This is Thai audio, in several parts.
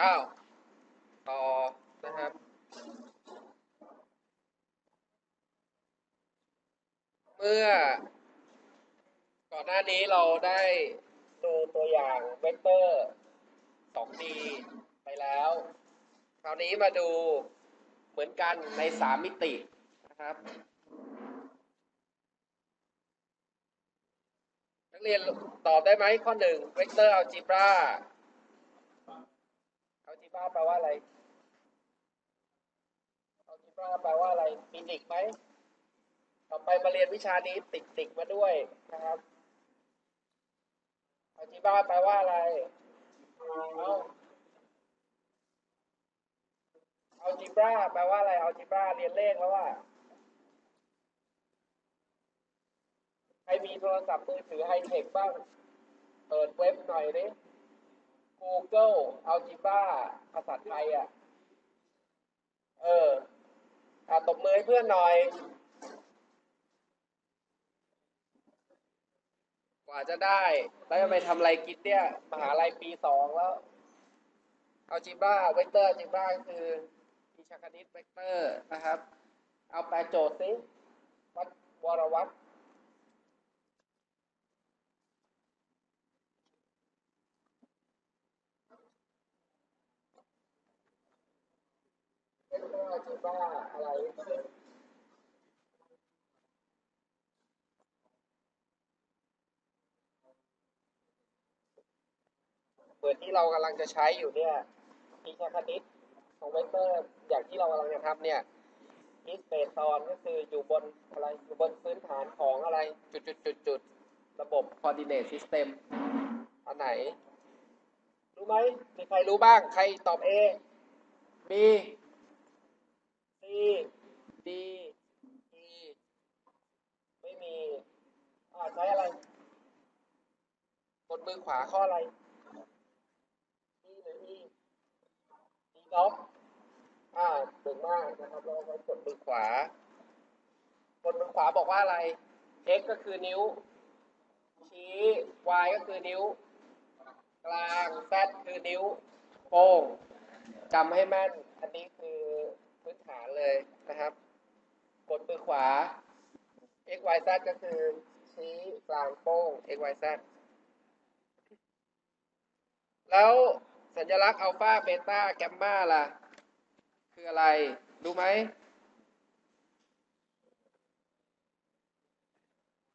อ้าวต่อ นะครับ เมื่อ ก่อนหน้านี้เราได้ดูตัวอย่างเวกเตอร์ 2D ไปแล้ว คราวนี้มาดูเหมือนกันใน 3 มิตินะครับ นักเรียนตอบได้ไหมข้อหนึ่ง vector algebra algebra แปลว่าอะไร algebra แปลว่าอะไรมีติ๊กไหมต่อไปมาเรียนวิชานี้ติดติ๊กมาด้วยนะครับ algebra แปลว่าอะไรเอา algebra แปลว่าอะไร algebra เรียนเลขแล้วว่าใครมีโทรศัพท์มือถือไฮเทคบ้าง เปิดเว็บหน่อยดิ Google Algebra ภาษาไทยอะ เอออะตบมือให้เพื่อนหน่อย กว่าจะได้ แล้วจะไปทำอะไรกินเนี่ย มหาลัยปีสองแล้ว Algebra vector Algebra คือวิชาคณิตเวกเตอร์นะครับ เอาแปโจทย์สิวัดวรวัตร ว่าอะไรเหมือนที่เรากำลังจะใช้อยู่เนี่ยวิชาคณิตของเวกเตอร์อย่างที่เรากำลังจะทำเนี่ยอิสเบตอนก็คืออยู่บนอะไรอยู่บนพื้นฐานของอะไรจุดจุดจุดจุดระบบ coordinate system อันไหน รู้ไหมมีใครรู้บ้าง ใครตอบ A B C D E ไม่มีอ่าใช้อะไร กดมือขวาข้ออะไร E หรือ E E ลบอ่าเก่งมากนะครับเราใช้กดมือขวา กดมือขวาบอกว่าอะไร X ก็คือนิ้ว ชี้ Y ก็คือนิ้ว กลาง Z คือนิ้วโป้งจำให้แม่น อันนี้ เลยนะครับ กดมือขวา x y z ก็คือชี้กลางโป้ง x y z แล้วสัญลักษณ์อัลฟาเบต้าแกมมาล่ะ คืออะไรรู้ไหม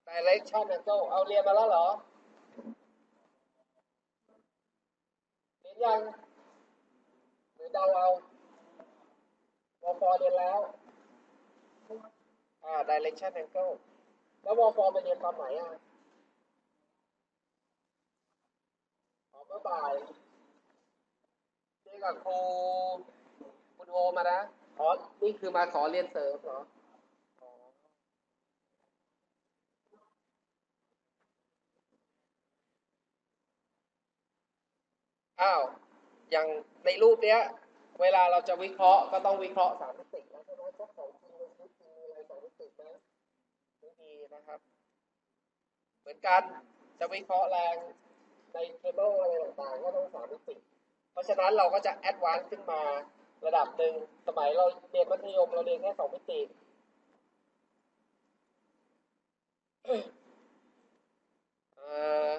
direction angle เอาเรียนมาแล้วเหรอเรียนยัง หรือเดาเอา อฟอเรียนแล้ว อ่า direction angle แล้ววอฟอไปเรียนตอนไหนอะอ๋อเมื่อบ่ายเรียนกับครูคุณโอมานะอ๋อนี่คือมาขอเรียนเสริมเหรออ๋ออ้าว อย่างในรูปเนี้ย เวลาเราจะวิเคราะห์ก็ต้องวิเคราะห์สามมิติแล้วใช่ไหมพวกของจริงในชีวิตจริงมีอะไรสามมิติไหมไม่มีนะครับ เหมือนกันจะวิเคราะห์แรงในเคเบิลอะไรต่างๆก็ต้องสามมิติ เพราะฉะนั้นเราก็จะ advance ขึ้นมาระดับหนึ่งสมัยเราเรียนมัธยมเราเรียนแค่สองมิติเออ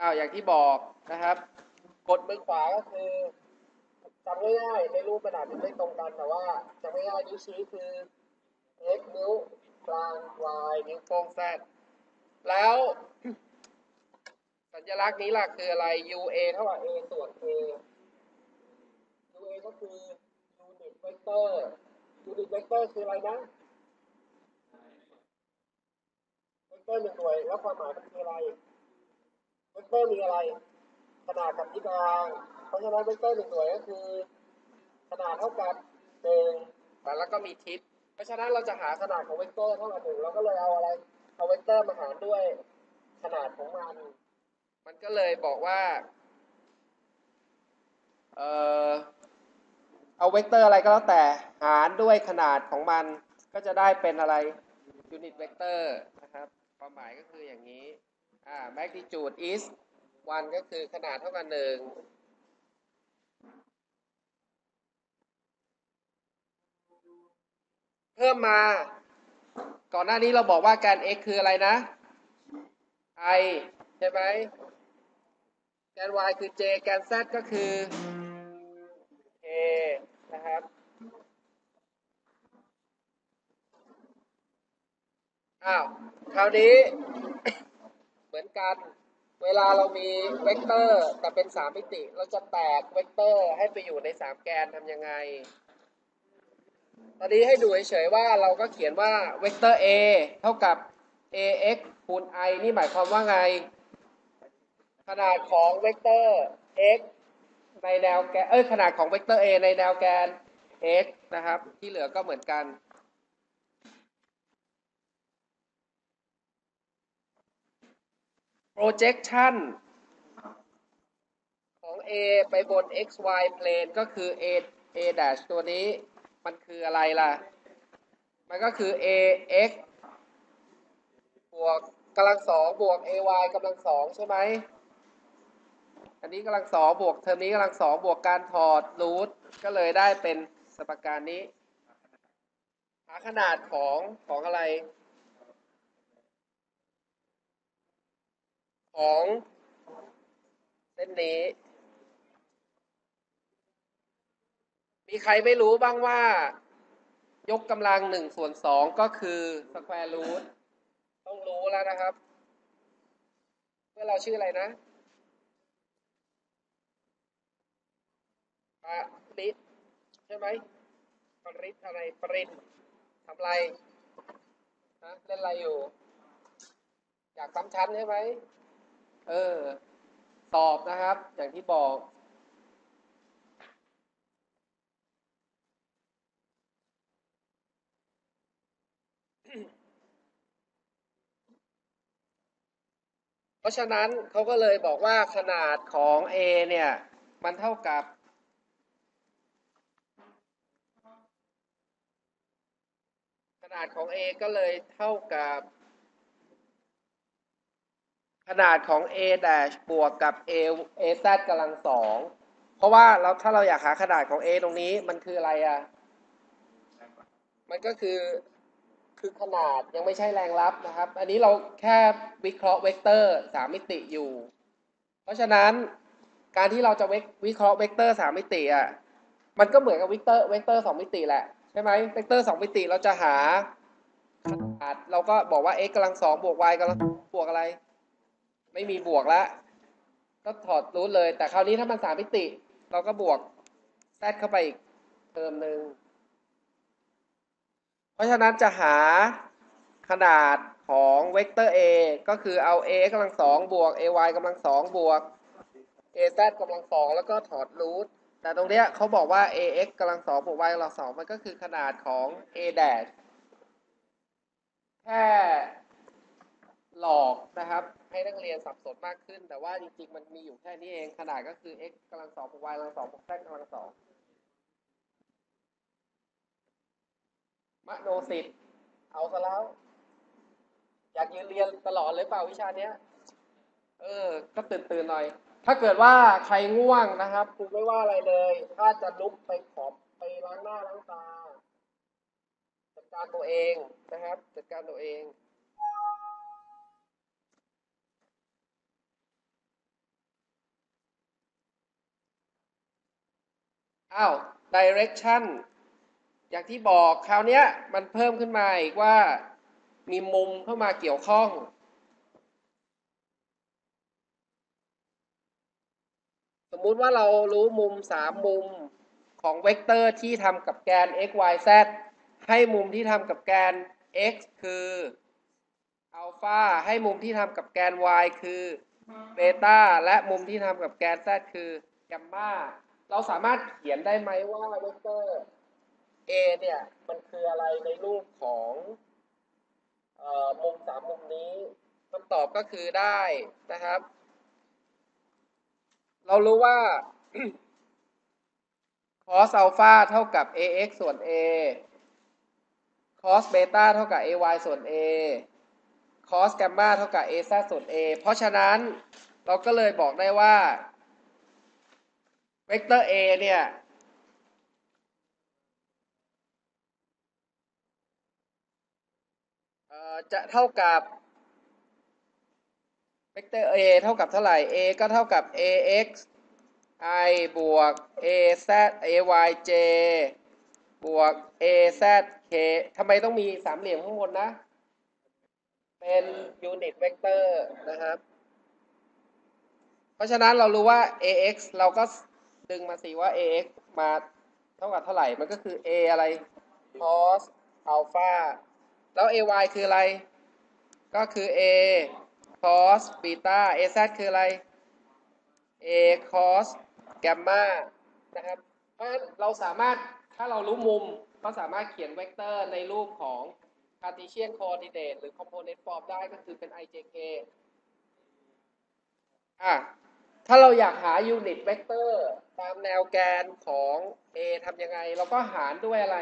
อ้าวอย่างที่บอกนะครับ กดมือขวาก็คือจำง่ายๆในรูปมันอาจจะไม่ตรงกันแต่ว่าจำง่ายๆนิ้วชี้คือ x นิ้วกลาง y นิ้วโป้ง z แล้ว สัญลักษณ์นี้ล่ะคืออะไร UA เท่ากับ A ส่วน A UA ก็คือ unit vector unit vector คืออะไรนะ vector หนึ่งหน่วยแล้วความหมายมันคืออะไร vector มีอะไร ขนาดกับทิศทางเพราะฉะนั้นเวกเตอร์หนึ่งหน่วยก็คือ ขนาดเท่ากับหนึ่งแล้วก็มีทิศ เพราะฉะนั้นเราจะหาขนาดของเวกเตอร์เท่ากับหนึ่งเราก็เลยเอาอะไร เอาเวกเตอร์มาหารด้วยขนาดของมัน มันก็เลยบอกว่า เอ่อ เอาเวกเตอร์อะไรก็แล้วแต่หารด้วยขนาดของมัน ก็จะได้เป็นอะไร unit vector นะครับ ความหมายก็คืออย่างนี้ อ่า magnitude is วันก็คือขนาดเท่ากันหนึ่งเพิ่มมา ก่อนหน้านี้เราบอกว่าแกน x คืออะไรนะ i ใช่ไหมแกน y คือ j แกน z ก็คือ k นะครับอ้าวคราวนี้ เหมือนกัน เวลาเรามีเวกเตอร์แต่เป็นสามมิติ เราจะแตกเวกเตอร์ให้ไปอยู่ในสามแกนทำยังไง ตอนนี้ให้ดูเฉยๆว่าเราก็เขียนว่าเวกเตอร์ a เท่ากับ ax คูณ i นี่หมายความว่าไง ขนาดของเวกเตอร์ x ในแนวแกนเอ้ยขนาดของเวกเตอร์ a ในแนวแกน x นะครับ ที่เหลือก็เหมือนกัน projection ของ a ไปบน xy plane ก็คือ a a dash ตัวนี้มันคืออะไรล่ะ มันก็คือ ax บวกกำลังสองบวก ay กำลังสองใช่ไหม อันนี้กำลังสองบวกเทอมนี้กำลังสองบวกการถอดรูทก็เลยได้เป็นสมการนี้ หาขนาดของของอะไร ของเส้นนี้ มีใครไม่รู้บ้างว่า ยกกำลังหนึ่งส่วนสองก็คือ square root ต้องรู้แล้วนะครับ เพื่อเราชื่ออะไรนะปริ๊นซ์ใช่ไหมปริ๊นซ์อะไรปริ๊นซ์ทำไรฮะเล่นอะไรอยู่ อยากซ้ำชั้นใช่ไหม เออตอบนะครับ อย่างที่บอก เพราะฉะนั้นเขาก็เลยบอกว่าขนาดของ A เนี่ย มันเท่ากับขนาดของ A ก็เลยเท่ากับ ขนาดของ a dash บวกกับ a a z กำลังสองเพราะว่าเราถ้าเราอยากหาขนาดของ a ตรงนี้มันคืออะไรอะ มันก็คือคือขนาดยังไม่ใช่แรงลัพธ์นะครับ อันนี้เราแค่วิเคราะห์เวกเตอร์สามมิติอยู่ เพราะฉะนั้นการที่เราจะวิเคราะห์เวกเตอร์สามมิติอะมันก็เหมือนกับเวกเตอร์เวกเตอร์สองมิติแหละใช่ไหมเวกเตอร์สองมิติเราจะหาขนาดเราก็บอกว่า x กำลังสองบวก y กำลังบวกอะไร ไม่มีบวกแล้วก็ถอด root เลย แต่คราวนี้ถ้ามันสามมิติ เราก็บวก z เข้าไปอีกเทอมหนึ่งเพราะฉะนั้นจะหาขนาดของเวกเตอร์ a ก็คือเอา a กำลังสองบวก ay กำลังสองบวก az กำลังสองแล้วก็ถอดรูทแต่ตรงเนี้ยเขาบอกว่า ax กำลังสองบวก y กำลังสองมันก็คือขนาดของ a dash แค่หลอกนะครับ ให้นักเรียนสับสนมากขึ้น แต่ว่าจริงๆ มันมีอยู่แค่นี้เองขนาดก็คือ x กำลังสองบวก y กำลังสองบวก z กำลังสองมโนสิทธิ์เอาซะแล้ว อยากยืนเรียนตลอดเลยเปล่าวิชาเนี้ย เออ ก็ตื่นตื่นหน่อย ถ้าเกิดว่าใครง่วงนะครับครูไม่ว่าอะไรเลย ถ้าจะลุกไปขอบไปล้างหน้าล้างตาจัดการตัวเองนะครับ จัดการตัวเอง อ้าว direction อย่างที่บอกคราวนี้มันเพิ่มขึ้นมาอีกว่ามีมุมเข้ามาเกี่ยวข้องสมมุติว่าเรารู้มุมสามมุมของเวกเตอร์ที่ทำกับแกน x y z ให้มุมที่ทำกับแกน x คืออัลฟาให้มุมที่ทำกับแกน y คือเบต้าและมุมที่ทำกับแกน z คือแกมมา เราสามารถเขียนได้ไหมว่าเวกเตอร์ A เนี่ยมันคืออะไรในรูปของออมุมสามมุมนี้คำตอบก็คือได้นะครับ เรารู้ว่า cos อัลฟาเท่ากับ ax ส่วน a cos เบต้าเท่ากับ ay ส่วน a cos แกมมาเท่ากับ az ส่วน a เพราะฉะนั้นเราก็เลยบอกได้ว่า เวกเตอร์ a เนี่ยจะเท่ากับเวกเตอร์ a เท่ากับเท่าไหร่ a ก็เท่ากับ ax i บวก ay j บวก az k ทำไมต้องมีสามเหลี่ยมข้างบนนะ เป็น unit vectorนะครับ เพราะฉะนั้นเรารู้ว่า ax เราก็ ดึงมาสิว่า ax มาเท่ากับเท่าไหร่ มันก็คือ a อะไร cos alpha แล้ว ay คืออะไร ก็คือ a cos beta az คืออะไร a cos gamma นะครับ เพราะฉะนั้นเราสามารถถ้าเรารู้มุมก็สามารถเขียนเวกเตอร์ในรูปของ Cartesian coordinate หรือ component form ได้ก็คือเป็น ijk อะถ้าเราอยากหา unit vector ตามแนวแกนของ a ทำยังไง เราก็หารด้วยอะไร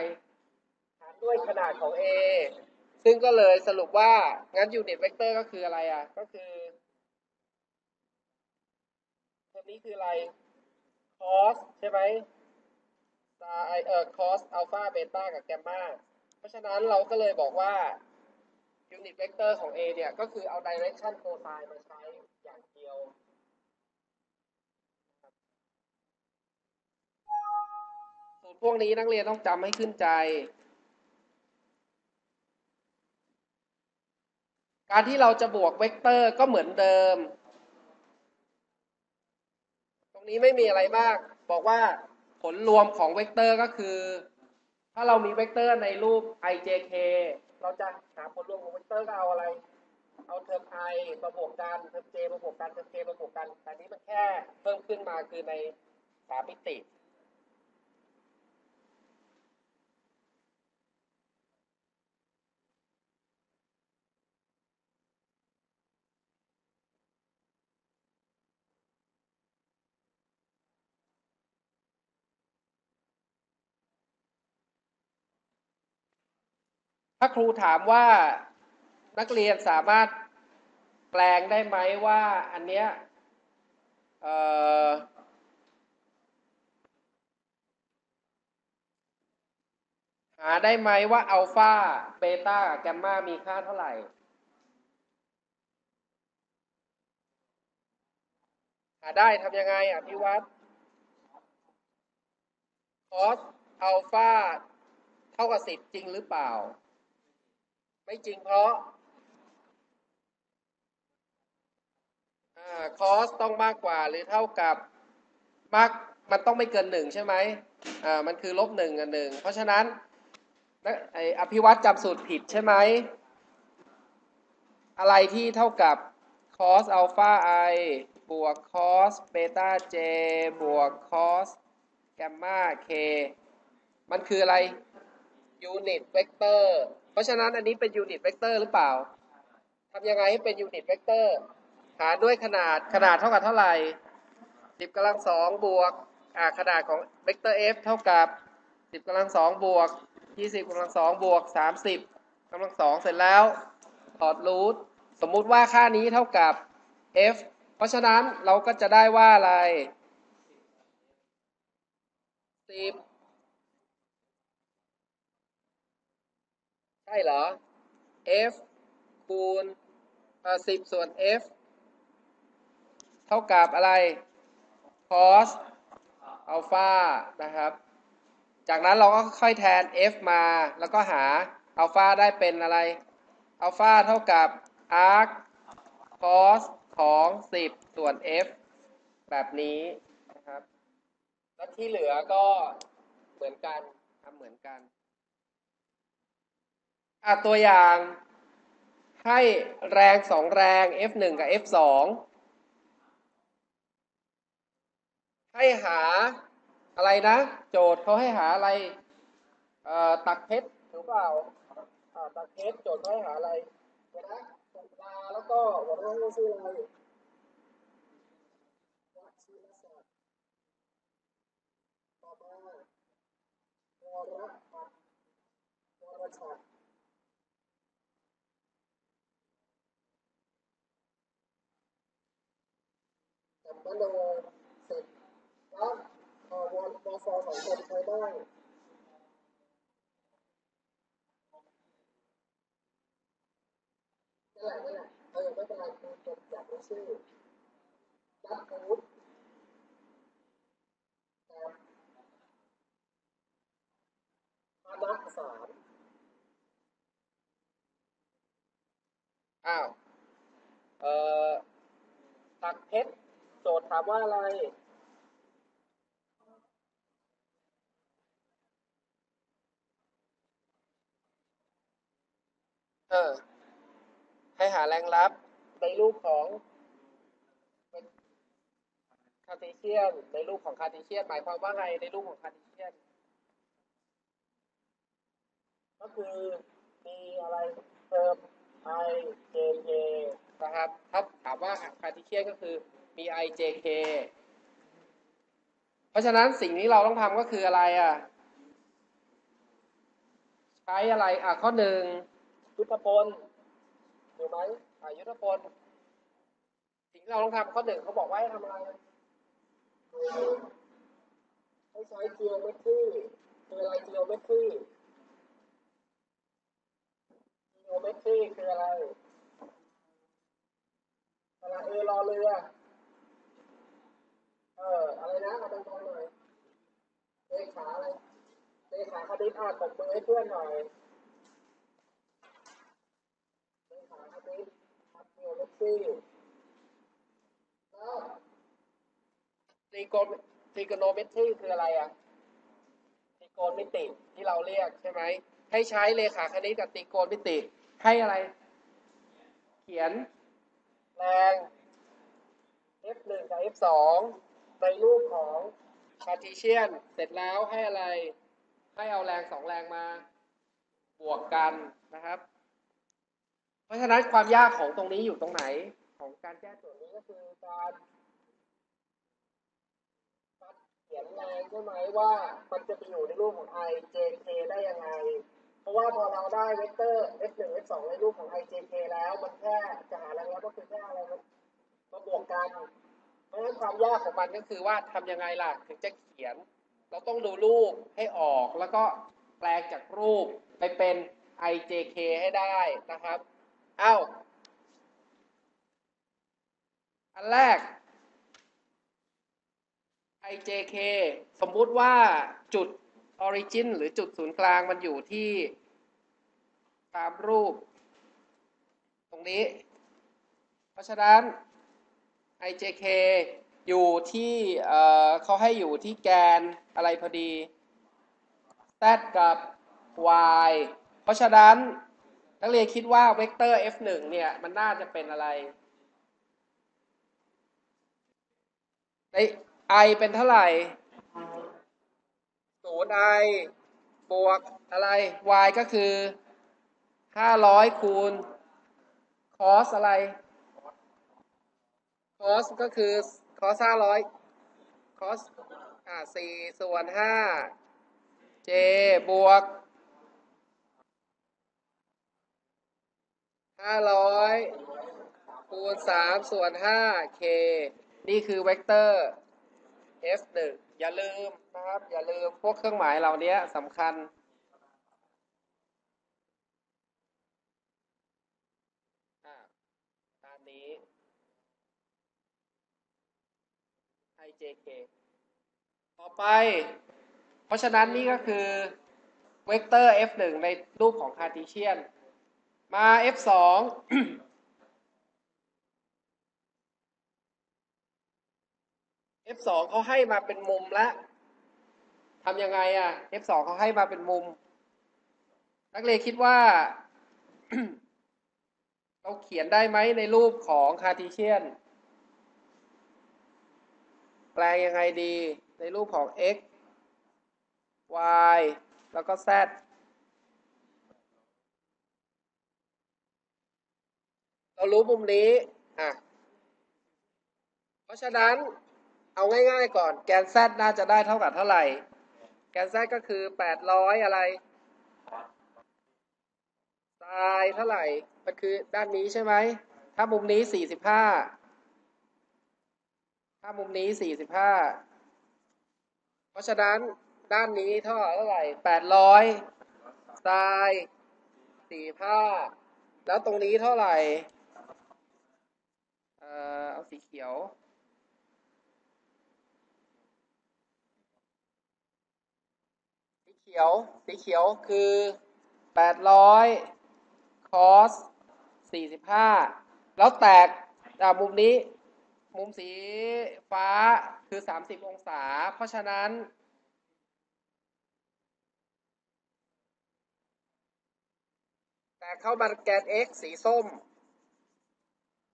หารด้วยขนาดของ a ซึ่งก็เลยสรุปว่า งั้น unit vector ก็คืออะไรอะ ก็คือตัวนี้คืออะไร cos ใช่ไหม sin เอ่อ cos alpha beta กับ gamma เพราะฉะนั้นเราก็เลยบอกว่ายูนิตเวกเตอร์ของ a เนี่ย ก็คือเอา direction cosine มาใช้ พวกนี้นักเรียนต้องจำให้ขึ้นใจ การที่เราจะบวกเวกเตอร์ก็เหมือนเดิม ตรงนี้ไม่มีอะไรมาก บอกว่าผลรวมของเวกเตอร์ก็คือ ถ้าเรามีเวกเตอร์ในรูป ijk เราจะหาผลรวมของเวกเตอร์ก็เอาอะไร เอาเทอม i มาบวกกันเทอม j มาบวกกันเทอม k มาบวกกันแต่นี้มันแค่เพิ่มขึ้นมาคือในสามมิติ ถ้าครูถามว่านักเรียนสามารถแปลงได้ไหมว่าอันเนี้ยเอ่อหาได้ไหมว่าอัลฟาเบต้าแกมมามีค่าเท่าไหร่ หาได้ทำยังไงอะพี่วัดคอสอัลฟาเท่ากับสิบจริงหรือเปล่า ไม่จริงเพราะคอสต้องมากกว่าหรือเท่ากับมากมันต้องไม่เกินหนึ่งใช่ไหมอ่ามันคือลบหนึ่งกับหนึ่งเพราะฉะนั้นไออภิวัตจำสูตรผิดใช่ไหม อะไรที่เท่ากับ cos alpha i บวก cos beta j บวก cos gamma k มันคืออะไร unit vector เพราะฉะนั้นอันนี้เป็น unit vector หรือเปล่าทำยังไงให้เป็น unit vector หารด้วยขนาดขนาดเท่ากับเท่าไหร่สิบกำลังสองบวกขนาดของเวกเตอร์ f เท่ากับสิบกำลังสองบวกยี่สิบกำลังสองบวกสามสิบกำลังสองเสร็จแล้วถอดรูทสมมุติว่าค่านี้เท่ากับ f เพราะฉะนั้นเราก็จะได้ว่าอะไรสิบ ช่เหรอ f คูณสิบส่วน f เท่ากับอะไร cos alpha นะครับ จากนั้นเราก็ค่อยแทน f มา แล้วก็หา alpha ได้เป็นอะไร alpha เท่ากับ arc cos ของ 10 ส่วน f แบบนี้นะครับ แล้วที่เหลือก็เหมือนกันทำเหมือนกัน อะตัวอย่างให้แรงสองแรง F1 กับ F2 ให้หาอะไรนะ โจทย์เขาให้หาอะไรเอ่อตักเพชรหรือเปล่าอ่าตักเพชรโจทย์เขาให้หาอะไรเนะตกปลาแล้วก็หัวเรื่องชื่ออะไรวัชิรศักดิ์ต่อมาวรพัฒน์วรชัด มโนเสร็จแล้วพอวอนปฟสองคนใช้ได้นั่นแหละนั่นแหละเออไม่เป็นไรคือผมอยากชื่อจัดฟูดครับคณะสามอ้าว เอ่อตักเพชรโจทย์ถามว่าอะไร เออ ให้หาแรงรับในรูปของ Cartesian ในรูปของ Cartesian หมายความว่าไงในรูปของ Cartesian ก็คือมีอะไรเติม i j k นะครับ ถ้าถามว่าคาร์ติเชียนก็คือ มี i j k เพราะฉะนั้นสิ่งที่เราต้องทำก็คืออะไรอะ ใช้อะไรอะข้อหนึ่งยุทธพลอยู่ไหมอะยุทธพลสิ่งที่เราต้องทำข้อหนึ่งเขาบอกว่าให้ทำอะไรให้ใช้ geometry คืออะไร geometry geometry คืออะไรอะไรเอรอเรือ เอออะไรนะเอาตรงหน่อยเลขาอะไรเลขาคณิตอะตบมือให้เพื่อนหน่อยเลขาคณิตครับ geometry แล้วตรีโกณ trigonometry คืออะไรอะตรีโกณมิติที่เราเรียกใช่ไหมให้ใช้เลขาคณิตกับตรีโกณมิติ ให้อะไร เขียนแรง F1 กับ F2 ในรูปของ Cartesian เสร็จแล้วให้อะไร ให้เอาแรงสองแรงมา บวกกันนะครับ เพราะฉะนั้นความยากของตรงนี้อยู่ตรงไหน ของการแก้โจทย์นี้ก็คือการเขียนแรงใช่ไหมว่ามันจะไปอยู่ในรูปของ i j k ได้ยังไง เพราะว่าพอเราได้เวกเตอร์ f1 f2 ในรูปของ i j k แล้ว มันแค่จะหาแรงแล้วก็คือแค่อะไรครับมาบวกกัน เพราะฉะนั้นความยากของมันก็คือว่าทำยังไงล่ะถึงจะเขียน เราต้องดูรูปให้ออกแล้วก็แปลงจากรูปไปเป็น ijk ให้ได้นะครับ เอ้า อันแรก ijk สมมุติว่าจุด origin หรือจุดศูนย์กลางมันอยู่ที่ตามรูป ตรงนี้ เพราะฉะนั้น ijk อยู่ที่เอ่อเขาให้อยู่ที่แกนอะไรพอดี z กับ y เพราะฉะนั้นนักเรียนคิดว่าเวกเตอร์ f1 เนี่ย มันน่าจะเป็นอะไรใน i เป็นเท่าไหร่ศูนย์ i บวกอะไร y ก็คือ 500 คูณ cos อะไร cos ก็คือ cos 500 cos อ่า4ส่วน5 j บวก500คูณ3ส่วน5 k นี่คือเวกเตอร์ f1 อย่าลืมนะครับ อย่าลืมพวกเครื่องหมายเหล่านี้สำคัญ อ่าตามนี้ jk ต่อไป เพราะฉะนั้นนี่ก็คือเวกเตอร์ f1 ในรูปของคาร์ติเชียน มา f2 F2 เขาให้มาเป็นมุมแล้วทำยังไงอะ F2 เขาให้มาเป็นมุม นักเรียนคิดว่า เราเขียนได้ไหมในรูปของคาร์ติเชียน แปลงยังไงดีในรูปของ x y แล้วก็ z เรารู้มุมนี้ อะ เพราะฉะนั้นเอาง่ายๆก่อน แกน z น่าจะได้เท่ากับเท่าไหร่ แกน z ก็คือ 800 อะไรไซน์เท่าไหร่ มันคือด้านนี้ใช่ไหม ถ้ามุมนี้ 45 ถ้ามุมนี้45เพราะฉะนั้นด้านนี้เท่าเท่าไหร่800ไซน์45แล้วตรงนี้เท่าไหร่อเอาสีเขียวสีเขียว สีเขียวคือแปดร้อยคอสสี่สิบห้าแล้วแตกจากมุมนี้ มุมสีฟ้าคือสามสิบองศา เพราะฉะนั้น แตกเข้ามาแกน x สีส้ม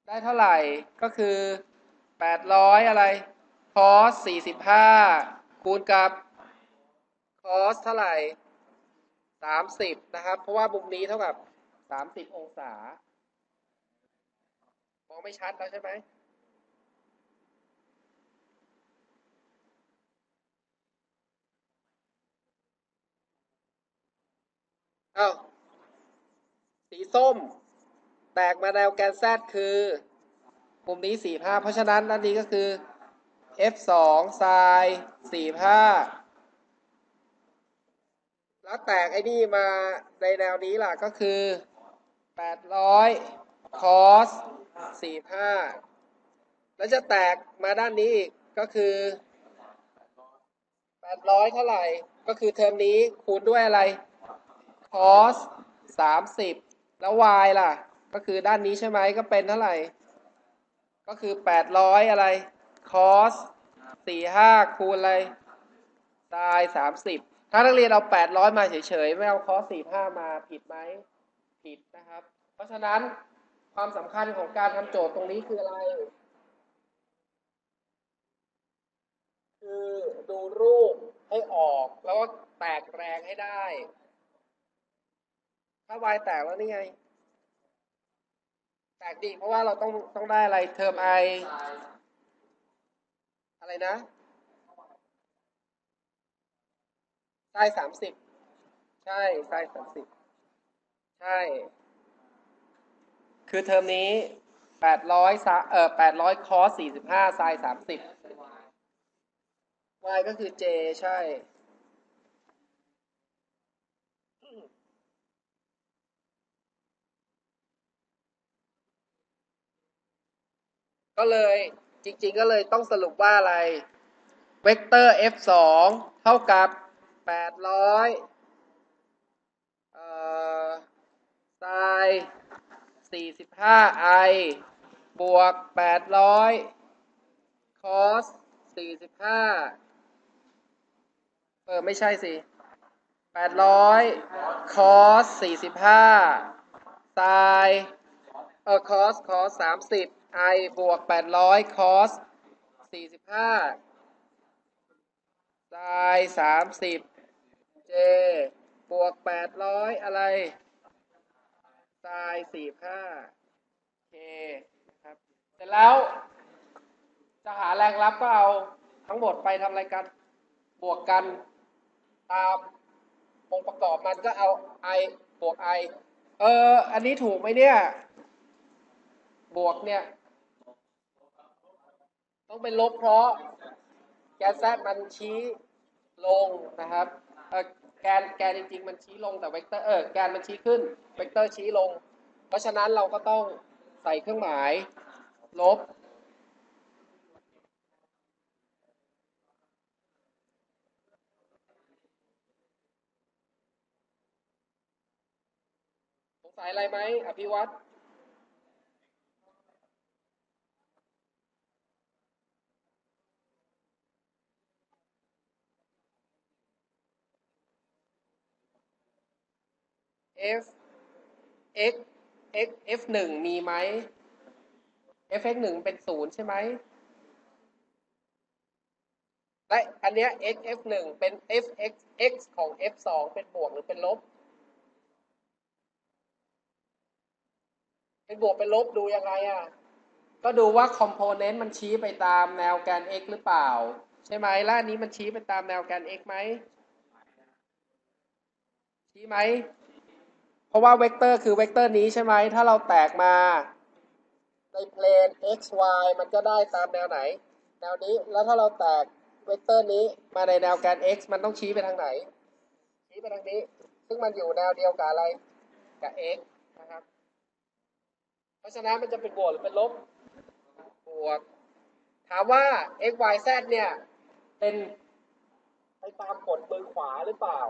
ได้เท่าไหร่ก็คือแปดร้อยอะไรคอสสี่สิบห้าคูณกับคอสเท่าไหร่สามสิบนะครับ เพราะว่ามุมนี้เท่ากับสามสิบองศามองไม่ชัดแล้วใช่ไหม อ้าวสีส้ม แตกมาแนวแกน z คือมุมนี้สี่ห้าเพราะฉะนั้นด้านนี้ก็คือ f สองไซน์สี่ห้าแล้วแตกไอ้นี่มาในแนวนี้ล่ะก็คือแปดร้อยคอสสี่ห้าแล้วจะแตกมาด้านนี้อีกก็คือแปดร้อยเท่าไหร่ ก็คือเทอมนี้คูณด้วยอะไร คอสสามสิบแล้ว y ล่ะ ก็คือด้านนี้ใช่ไหมก็เป็นเท่าไหร่ ก็คือแปดร้อยอะไรคอสสี่ห้าคูณอะไรตายสามสิบถ้านักเรียนเอาแปดร้อยมาเฉยๆ ไม่เอาคอสสี่ห้ามาผิดไหม ผิดนะครับ เพราะฉะนั้นความสำคัญของการทำโจทย์ตรงนี้คืออะไร คือดูรูปให้ออกแล้วก็แตกแรงให้ได้ ถ้าวายแตกแล้วนี่ไง แตกดีเพราะว่าเราต้องต้องได้อะไรเทอมไออะไรนะไซสามสิบใช่ไซสามสิบใช่ คือเทอมนี้แปดร้อยเอ่อแปดร้อยคอสสี่สิบห้าไซสามสิบ y ก็คือ j ใช่ ก็เลยจริงๆก็เลยต้องสรุปว่าอะไร เวกเตอร์ f 2เท่ากับ 800เอ่อไซน์ 45i บวก 800 cos 45 เออ ไม่ใช่สิ 800 cos 45 sin เออ cos cos 30 i บวก 800 cos 45 sin 30 j บวก 800 อะไร sin 45 k ครับ เสร็จแล้ว จะหาแรงรับก็เอาทั้งหมดไปทำอะไรกัน บวกกันตามองค์ประกอบมันก็เอา i บวก i เออ อันนี้ถูกไหมเนี่ย บวกเนี่ย ต้องเป็นลบเพราะแกน z มันชี้ลงนะครับแกนแกนจริงๆ มันชี้ลงแต่เวกเตอร์เออแกนมันชี้ขึ้นเวกเตอร์ชี้ลง เพราะฉะนั้นเราก็ต้องใส่เครื่องหมาย ลบ สงสัยอะไรไหมอภิวัตร f x x f หนึ่งมีไหม f x หนึ่งเป็นศูนย์ใช่ไหมและอันเนี้ย x f หนึ่งเป็น f x x ของ f สองเป็นบวกหรือเป็นลบ เป็นบวกเป็นลบดูยังไงอะ ก็ดูว่าคอมโพเนนต์มันชี้ไปตามแนวแกน x หรือเปล่า ใช่ไหมล้วนนี้มันชี้ไปตามแนวแกน x ไหม ชี้ไหม เพราะว่าเวกเตอร์คือเวกเตอร์นี้ใช่ไหม ถ้าเราแตกมาในเพลน x y มันก็ได้ตามแนวไหน แนวนี้ แล้วถ้าเราแตกเวกเตอร์นี้มาในแนวแกน x มันต้องชี้ไปทางไหน ชี้ไปทางนี้ ซึ่งมันอยู่แนวเดียวกับอะไร กับ x นะครับ เพราะฉะนั้นมันจะเป็นบวกหรือเป็นลบ บวก ถามว่า x y z เนี่ย เป็นไปตามกฎมือขวาหรือเปล่า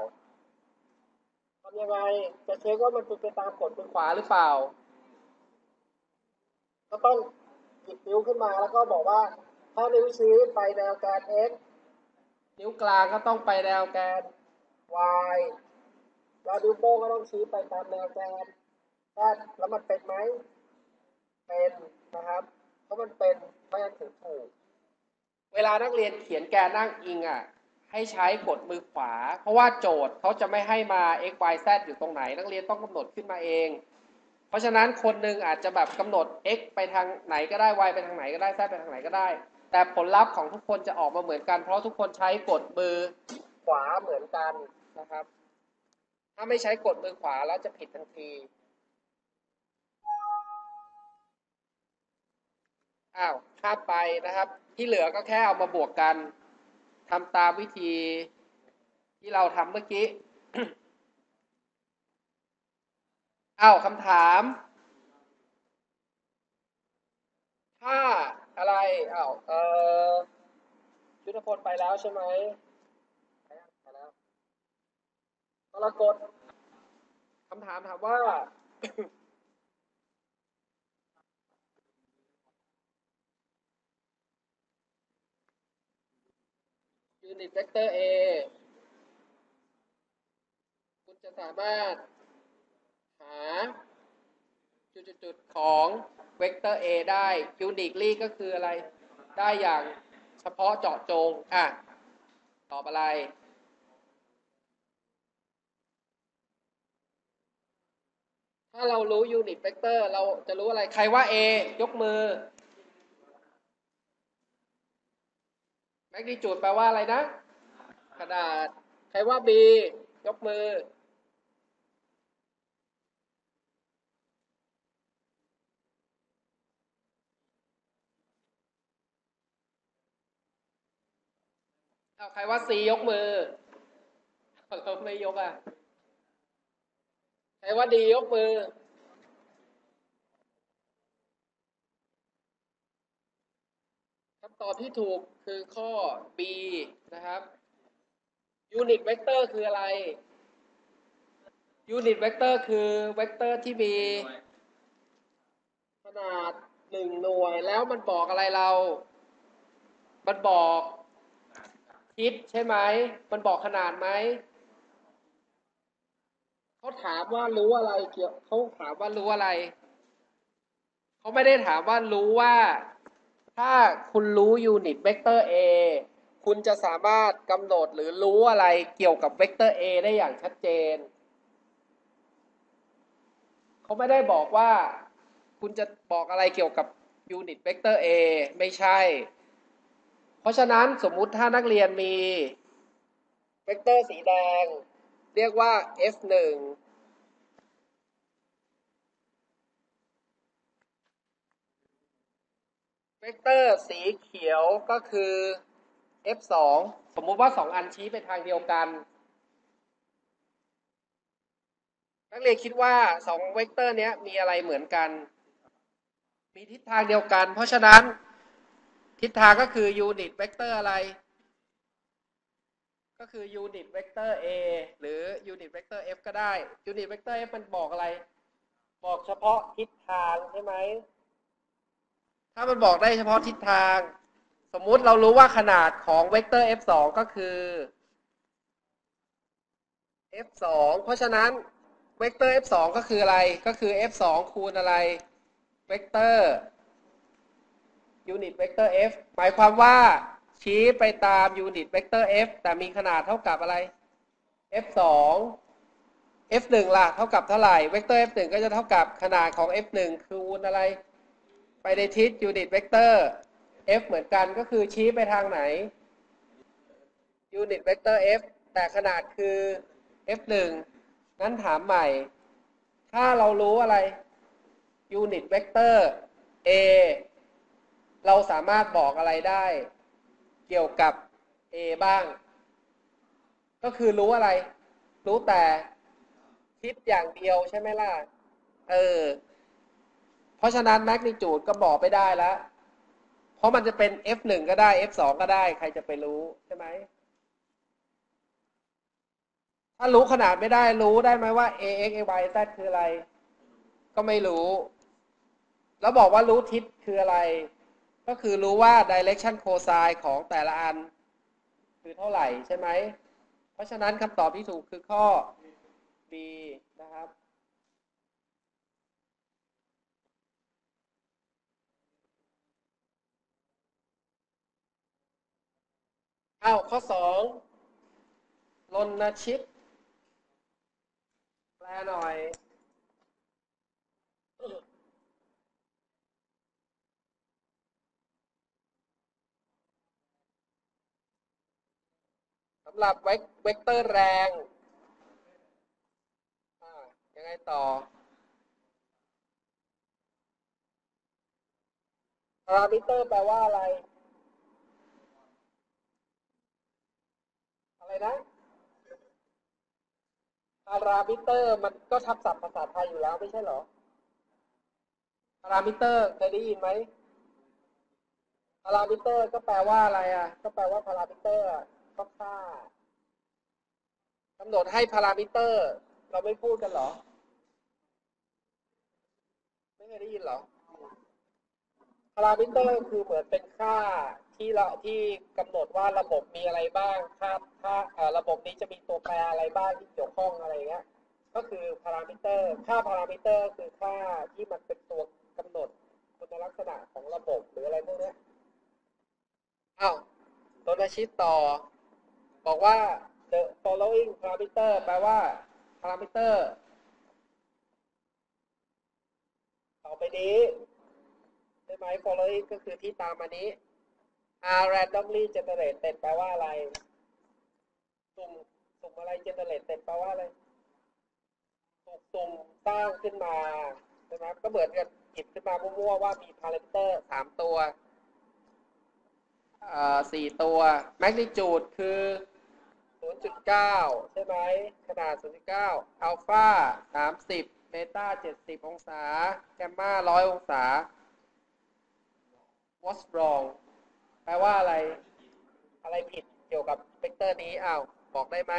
ทำยังไงจะเช็คว่ามันเป็นไปตามกฎมือขวาหรือเปล่า ก็ต้องหยิบนิ้วขึ้นมาแล้วก็บอกว่า ถ้านิ้วชี้ไปแนวแกน x นิ้วกลางก็ต้องไปแนวแกน y แล้วนิ้วโป้งก็ต้องชี้ไปตามแนวแกน z แล้วมันเป็นไหมเป็นนะครับเพราะมันเป็นไม่งั้นถึงถูกเวลานักเรียนเขียนแกนนั่งอิงอะ ให้ใช้กดมือขวา เพราะว่าโจทย์เขาจะไม่ให้มา x y z อยู่ตรงไหน นักเรียนต้องกำหนดขึ้นมาเอง เพราะฉะนั้นคนหนึ่งอาจจะแบบกำหนด x ไปทางไหนก็ได้ y ไปทางไหนก็ได้ z ไปทางไหนก็ได้ แต่ผลลัพธ์ของทุกคนจะออกมาเหมือนกัน เพราะทุกคนใช้กดมือขวาเหมือนกันนะครับ ถ้าไม่ใช้กดมือขวาแล้วจะผิดทันทีอ้าวคาดไปนะครับ ที่เหลือก็แค่เอามาบวกกัน ทำตามวิธีที่เราทำเมื่อกี้ อ้าวคำถาม ถ้าอะไร อ้าวเออยุทธพลไปแล้วใช่ไหมไปยังไปแล้วกรกฎคำถามถามว่า unit vector A คุณจะสามารถหาจุดๆของเวกเตอร์ A ได้ uniquely ก็คืออะไร ได้อย่างเฉพาะเจาะจง อะ ตอบอะไรถ้าเรารู้ unit vector เราจะรู้อะไร ใครว่า A ยกมือ แมกนิจูดแปลว่าอะไรนะกระดาษใครว่า B ยกมือ เอาใครว่า C ยกมือเราไม่ยกอะ ใครว่า D ยกมือคำตอบที่ถูก คือข้อ B นะครับ unit vector คืออะไร unit vector คือเวกเตอร์ที่มี ขนาดหนึ่งหน่วยแล้วมันบอกอะไรเรา มันบอกทิศใช่ไหม มันบอกขนาดไหม เขาถามว่ารู้อะไรเกี่ยวเขาถามว่ารู้อะไร เขาไม่ได้ถามว่ารู้ว่า ถ้าคุณรู้ยูนิตเวกเตอร์ A คุณจะสามารถกำหนดหรือรู้อะไรเกี่ยวกับเวกเตอร์ A ได้อย่างชัดเจน เขาไม่ได้บอกว่าคุณจะบอกอะไรเกี่ยวกับยูนิตเวกเตอร์ A ไม่ใช่ เพราะฉะนั้นสมมุติถ้านักเรียนมีเวกเตอร์สีแดง เรียกว่า F1 เวกเตอร์สีเขียวก็คือ F2 สมมุติว่า 2 อันชี้ไปทางเดียวกัน นักเรียนคิดว่า 2 เวกเตอร์เนี้ยมีอะไรเหมือนกัน มีทิศทางเดียวกัน เพราะฉะนั้น ทิศทางก็คือ unit vector อะไร ก็คือยูนิตเวกเตอร์ A หรือยูนิตเวกเตอร์ F ก็ได้ unit vector F มันบอกอะไร บอกเฉพาะทิศทางใช่ไหม ถ้ามันบอกได้เฉพาะทิศทาง สมมุติเรารู้ว่าขนาดของเวกเตอร์ f2 ก็คือ f2 เพราะฉะนั้นเวกเตอร์ f2 ก็คืออะไร ก็คือ f2 คูณอะไร เวกเตอร์ unit vector f หมายความว่าชี้ไปตามยูนิตเวกเตอร์ f แต่มีขนาดเท่ากับอะไร f2 f1 ล่ะ เท่ากับเท่าไหร่ เวกเตอร์ f1 ก็จะเท่ากับขนาดของ f1 คูณอะไร ไปในทิศยูนิตเวกเตอร์ f เหมือนกันก็คือชี้ไปทางไหนยูนิตเวกเตอร์ f แต่ขนาดคือ f1 งั้นถามใหม่ ถ้าเรารู้อะไรยูนิตเวกเตอร์ a เราสามารถบอกอะไรได้ เกี่ยวกับ a บ้าง ก็คือรู้อะไร รู้แต่ทิศอย่างเดียวใช่ไหมล่ะ เออ เพราะฉะนั้นแมกนิจูดก็บอกไม่ได้แล้ว เพราะมันจะเป็น f1 ก็ได้ f2 ก็ได้ ใครจะไปรู้ใช่ไหม ถ้ารู้ขนาดไม่ได้รู้ได้ไหมว่า ax ay z คืออะไร ก็ไม่รู้ แล้วบอกว่ารู้ทิศคืออะไร ก็คือรู้ว่า direction cosine ของแต่ละอัน คือเท่าไหร่ใช่ไหม เพราะฉะนั้นคำตอบที่ถูกคือข้อ B นะครับ เอาข้อสองลนชิต แปลหน่อย สำหรับเวกเตอร์แรงยังไงต่อพารามิเตอร์แปลว่าอะไร อะไรนะพารามิเตอร์มันก็ทับศัพท์ภาษาไทยอยู่แล้วไม่ใช่เหรอพารามิเตอร์เคยได้ยินไหมพารามิเตอร์ก็แปลว่าอะไรอะ ก็แปลว่าพารามิเตอร์ก็ค่ากำหนดให้พารามิเตอร์ เราไม่พูดกันเหรอ ไม่เคยได้ยินเหรอพารามิเตอร์คือเหมือนเป็นค่า ที่เราที่กำหนดว่าระบบมีอะไรบ้างค่าค่าระบบนี้จะมีตัวแปรอะไรบ้างที่เกี่ยวข้องอะไรเงี้ย ก็คือพารามิเตอร์ ค่าพารามิเตอร์ คือค่าที่มันเป็นตัวกำหนดคุณลักษณะของระบบหรืออะไรพวกเนี้ยอ้าวตัวนาชิตต่อ บอกว่า the following parameter แปลว่า parameter ต่อไปนี้ใช่ไหม following ก็คือที่ตามมานี้ are randomly generated แปลว่าอะไร สุ่มสุ่มอะไร generated แปลว่าอะไรถูกสุ่มสร้างขึ้นมาใช่ไหมก็เหมือนกับหยิบขึ้นมามั่วๆว่ามี parameter สามตัวอ่าสี่ตัว magnitude คือ 0.9 ใช่ไหมขนาด 0.9 อัลฟา30 เบต้า 70 องศา แกมมา 100 องศา what's wrong แปลว่าอะไร อะไรผิดเกี่ยวกับเวกเตอร์นี้อ้าวบอกได้ไหม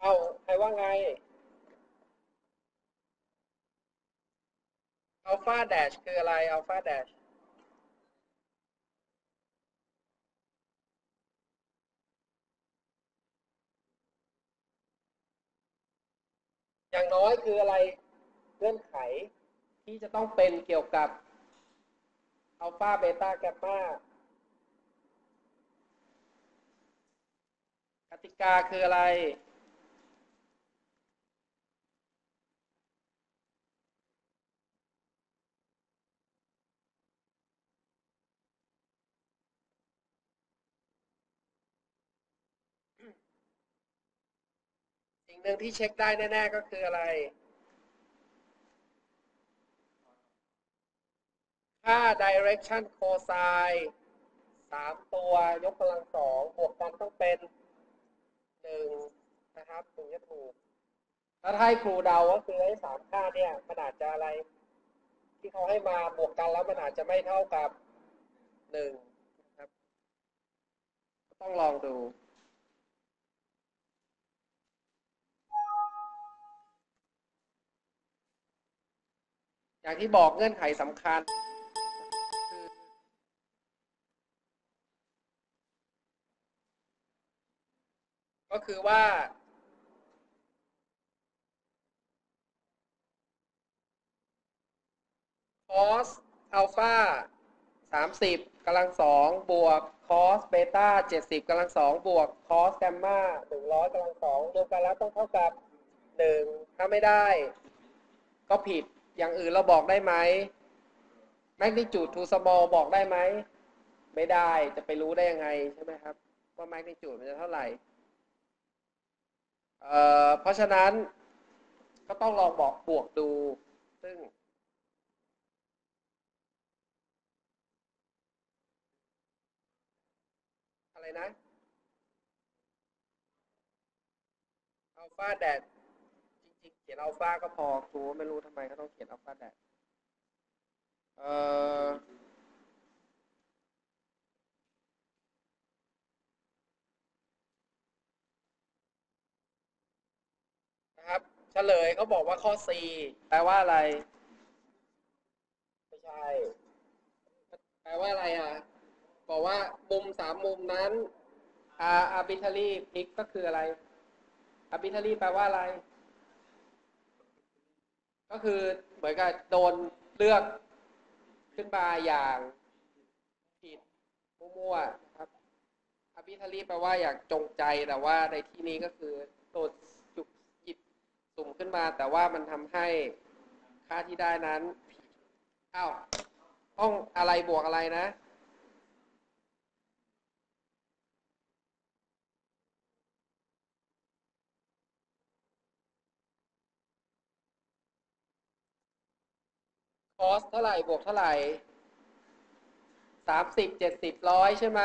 เอา ใครว่าไงอัลฟา dash คืออะไรอัลฟา dash อย่างน้อยคืออะไรเงื่อนไขที่จะต้องเป็นเกี่ยวกับอัลฟาเบต้าแกมมากติกาคืออะไร นึ่งที่เช็คได้แน่ ๆ ก็คืออะไร ค่า direction cosine สามตัวยกกำลังสองบวกกันต้องเป็นหนึ่งนะครับถึงจะถูกถ้าให้ครูเดาก็คือไอ้สามค่าเนี่ยมันอาจจะอะไร ที่เขาให้มาบวกกันแล้วมันอาจจะไม่เท่ากับหนึ่งนะครับ ต้องลองดู อย่างที่บอกเงื่อนไขสำคัญก็คือว่า cos อัลฟา30กำลังสองบวก cos เบต้า70กำลังสองบวก cos แกมมา100กำลังสองรวมกันแล้วต้องเท่ากับ 1 ถ้าไม่ได้ ก็ผิด อย่างอื่นเราบอกได้ไหม magnitude to small บอกได้ไหม ไม่ได้จะไปรู้ได้ยังไงใช่ไหมครับ ว่า magnitude มันจะเท่าไหร่เอ่อเพราะฉะนั้นก็ต้องลองบอกบวกดู ซึ่ง อะไรนะอัลฟาแดด ขียนอัลฟาก็พอครูไม่รู้ทำไมเขาต้องเขียนอัลฟาแดดเอ่อนะครับเฉลยเขาบอกว่าข้อ C แปลว่าอะไร ไม่ใช่ แปลว่าอะไรอะ บอกว่ามุมสามมุมนั้น R arbitrary pick ก็คืออะไร arbitrary แปลว่าอะไร ก็คือเหมือนกับโดนเลือกขึ้นมาอย่างผิดมั่วๆนะครับ arbitrary แปลว่าอย่างจงใจแต่ว่าในที่นี้ก็คือโดนจุกหยิบสุ่มขึ้นมา แต่ว่ามันทำให้ค่าที่ได้นั้นผิดอ้าวต้องอะไรบวกอะไรนะ คอสเท่าไหร่บวกเท่าไหร่สามสิบเจ็ดสิบร้อยใช่ไหม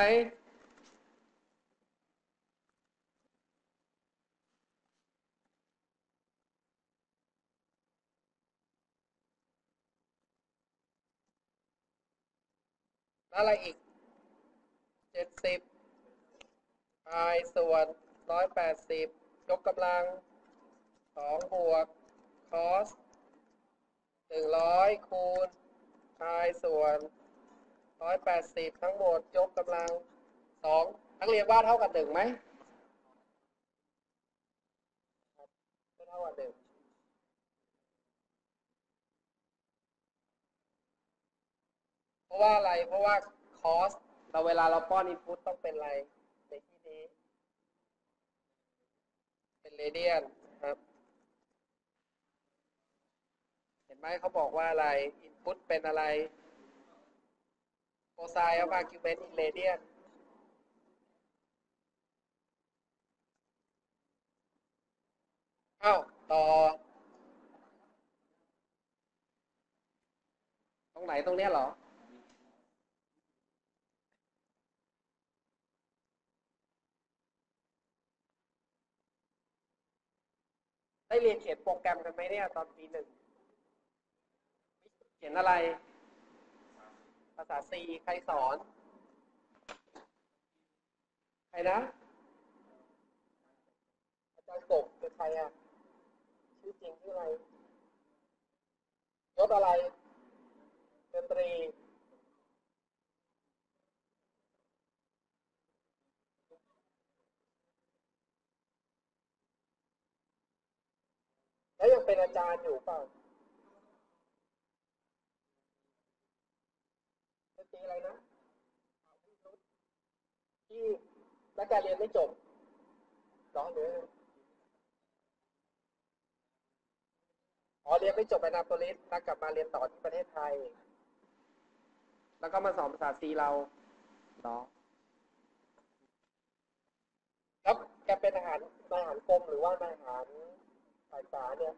แล้วอะไรอีกเจ็ดสิบพายส่วนร้อยแปดสิบยกกำลังสองบวกคอส หนึ่งร้อยคูณพายส่วนร้อยแปดสิบทั้งหมดยกกำลังสองนักเรียนว่าเท่ากับหนึ่งไหมไม่เท่ากับหนึ่งเพราะว่าอะไรเพราะว่าคอสเราเวลาเราป้อนอินพุตต้องเป็นอะไรในที่นี้ เป็นเรเดียนครับ เห็น ไหมเขาบอกว่าอะไร input เป็นอะไร cosine of argument in radian เอ้าต่อ ตรงไหนตรงเนี้ยเหรอ ได้เรียนเขียนโปรแกรมกันไหมเนี่ย ตอนปีหนึ่ง ขียนอะไร ภาษา C ใครสอน ใครนะ อาจารย์กบเป็นใครอะ ชื่อจริงชื่ออะไรยศอะไรดนตรีแล้วยังเป็นอาจารย์อยู่เปล่า ดนตรี อะไรนะที่นักการเรียนไม่จบเหรอหรืออ๋อเรียนไม่จบไปนาโปลิสแล้วกลับมาเรียนต่อที่ประเทศไทย แล้วก็มาสอนภาษาซีเราเหรอแล้วแกเป็นทหารนายทหารกรมหรือว่านายทหารสายษาเนี่ย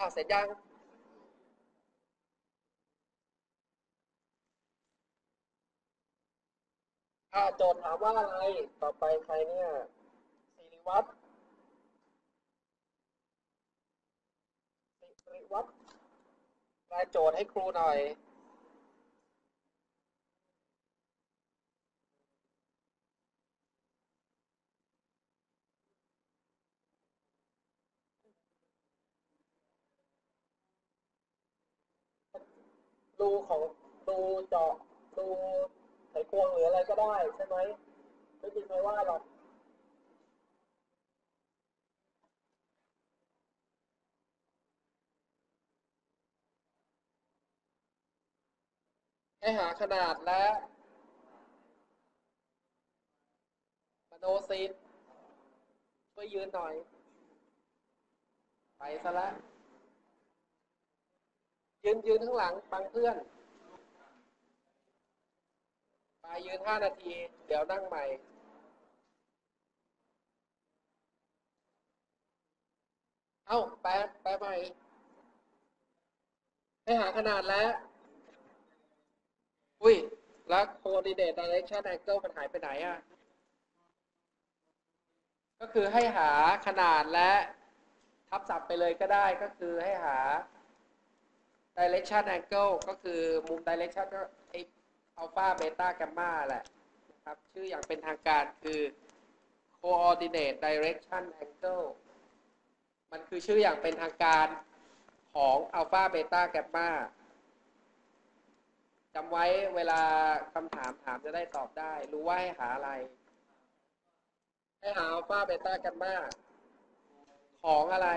อาเสร็จยังอ่าโจทย์ถามว่าอะไร ต่อไปใครเนี่ยสิริวัตรสิริวัตรรายโจทย์ให้ครูหน่อย รูของรูเจาะรูไขควงหรืออะไรก็ได้ใช่ไหมไม่มีใครว่าหรอกให้หาขนาดและโนซีนช่วยยืนหน่อย ไปซะแล้ว ยืนยืนข้างหลังฟังเพื่อนไปยืนห้านาที เดี๋ยวนั่งใหม่เอ้าแปลแปลใหม่ให้หาขนาดแล้ว อุ้ย แล้ว coordinate direction angle มันหายไปไหนอะ ก็คือให้หาขนาดและ ทับศัพท์ไปเลยก็ได้ก็คือให้หา direction angle ก็คือมุม direction ก็ไอ alpha beta gamma แหละนะครับชื่ออย่างเป็นทางการคือ coordinate direction angle มันคือชื่ออย่างเป็นทางการของ alpha beta gamma จำไว้เวลาคำถามถามจะได้ตอบได้ รู้ว่าให้หาอะไร ให้หา alpha beta gamma ของอะไร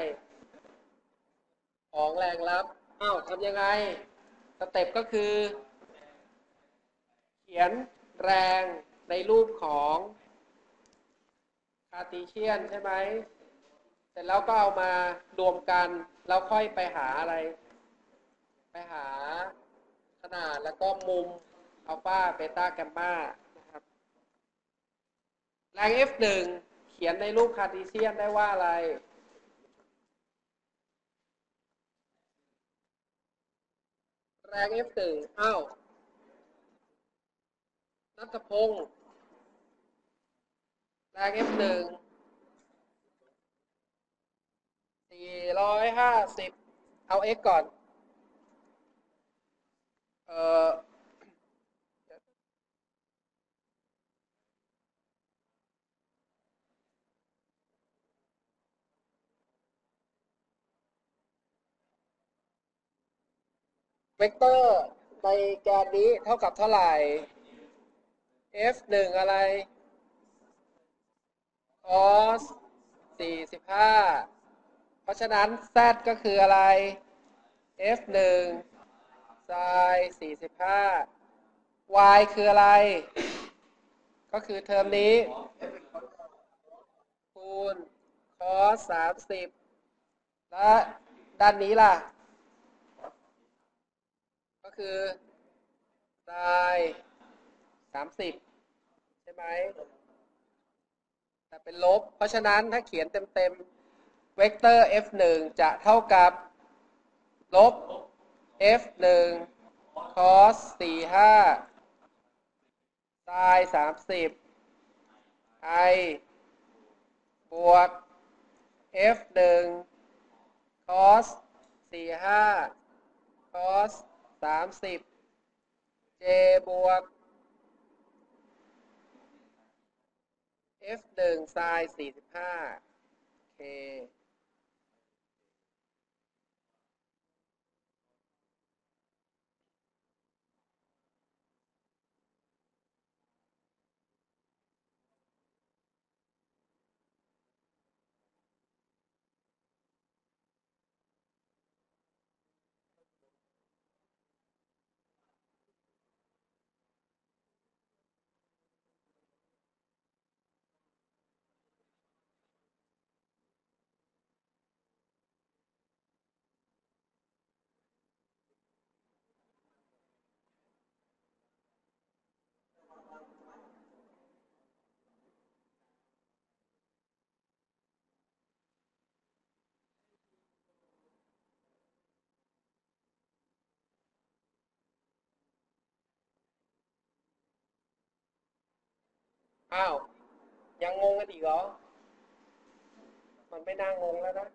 ของแรงรับ อ้าวทำยังไง สเต็ปก็คือ เขียนแรงในรูปของคาร์ติเชียนใช่ไหมเสร็จแล้วก็เอามารวมกันแล้วค่อยไปหาอะไร ไปหาขนาดแล้วก็มุมอัลฟาเบต้าแกมมานะครับแรง F1 เขียนในรูปคาร์ติเชียนได้ว่าอะไร แรง F1 อ้าวนัทพงศ์แรง F1 สี่ร้อยห้าสิบเอา x ก่อน เอ่อ เวกเตอร์ในแกนนี้เท่ากับเท่าไหร่ f หนึ่งอะไร cos สี่สิบห้าเพราะฉะนั้น z ก็คืออะไร f หนึ่ง sin สี่สิบห้า y คืออะไร ก็คือเทอมนี้ คูณ cos สามสิบและด้านนี้ล่ะ คือ sin สามสิบใช่ไหมแต่เป็นลบ เพราะฉะนั้นถ้าเขียนเต็มๆเวกเตอร์ f1 จะเท่ากับลบ f1 cos 45 sin 30 i บวก f1 cos 45 cos 30 j บวก f1 sin 45 k อ้าว ยังงงกันอีกเหรอ มันไม่น่างงแล้วนะ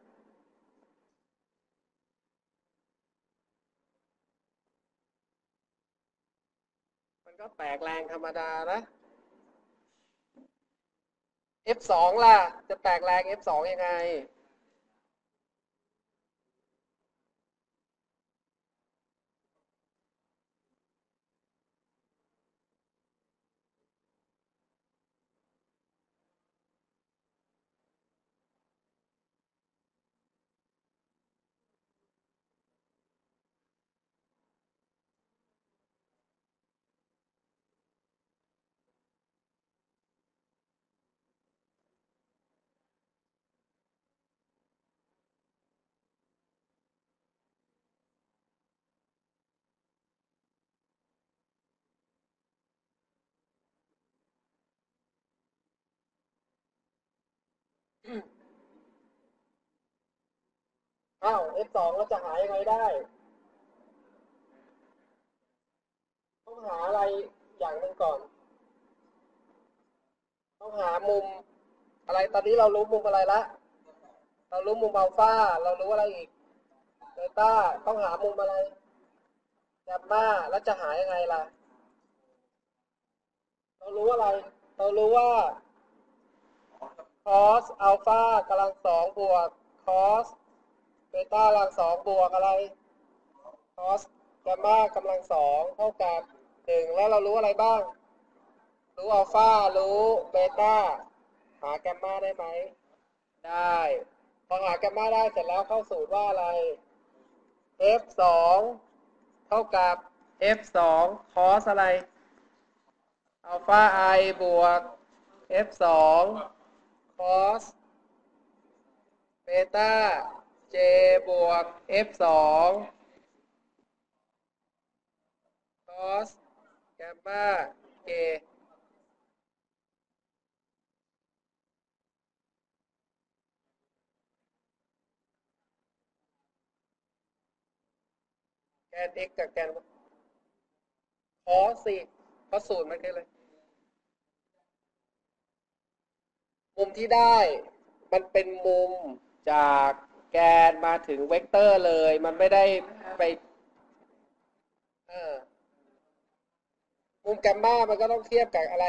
มันก็แตกแรงธรรมดานะ F2 ล่ะ จะแตกแรง F2 ยังไง อ้าว f สองเราจะหายังไงได้ ต้องหาอะไรอย่างหนึ่งก่อน ต้องหามุมอะไรตอนนี้เรารู้มุมอะไรละ เรารู้มุมอัลฟาเรารู้อะไรอีกเบต้าต้องหามุมอะไรแกมมาแล้วจะหายังไงล่ะ เรารู้อะไร เรารู้ว่า cos อัลฟากำลังสองบวก cos เบต้ากำลังสองบวกอะไร cos แกมมากำลังสองเท่ากับหนึ่งแล้วเรารู้อะไรบ้าง รู้อัลฟารู้เบต้าหาแกมมาได้ไหม ได้พอหาแกมมาได้เสร็จแล้วเข้าสูตรว่าอะไร f สองเท่ากับ f สอง cos อะไรอัลฟา i บวก f สอง cos เบต้า j บวก f สอง cos แกมมา k แกน x กับแกน cos สิเพราะสูตรมันคืออะไร มุมที่ได้มันเป็นมุมจากแกนมาถึงเวกเตอร์เลย มันไม่ได้ไปเออมุมแกมมามันก็ต้องเทียบกับอะไร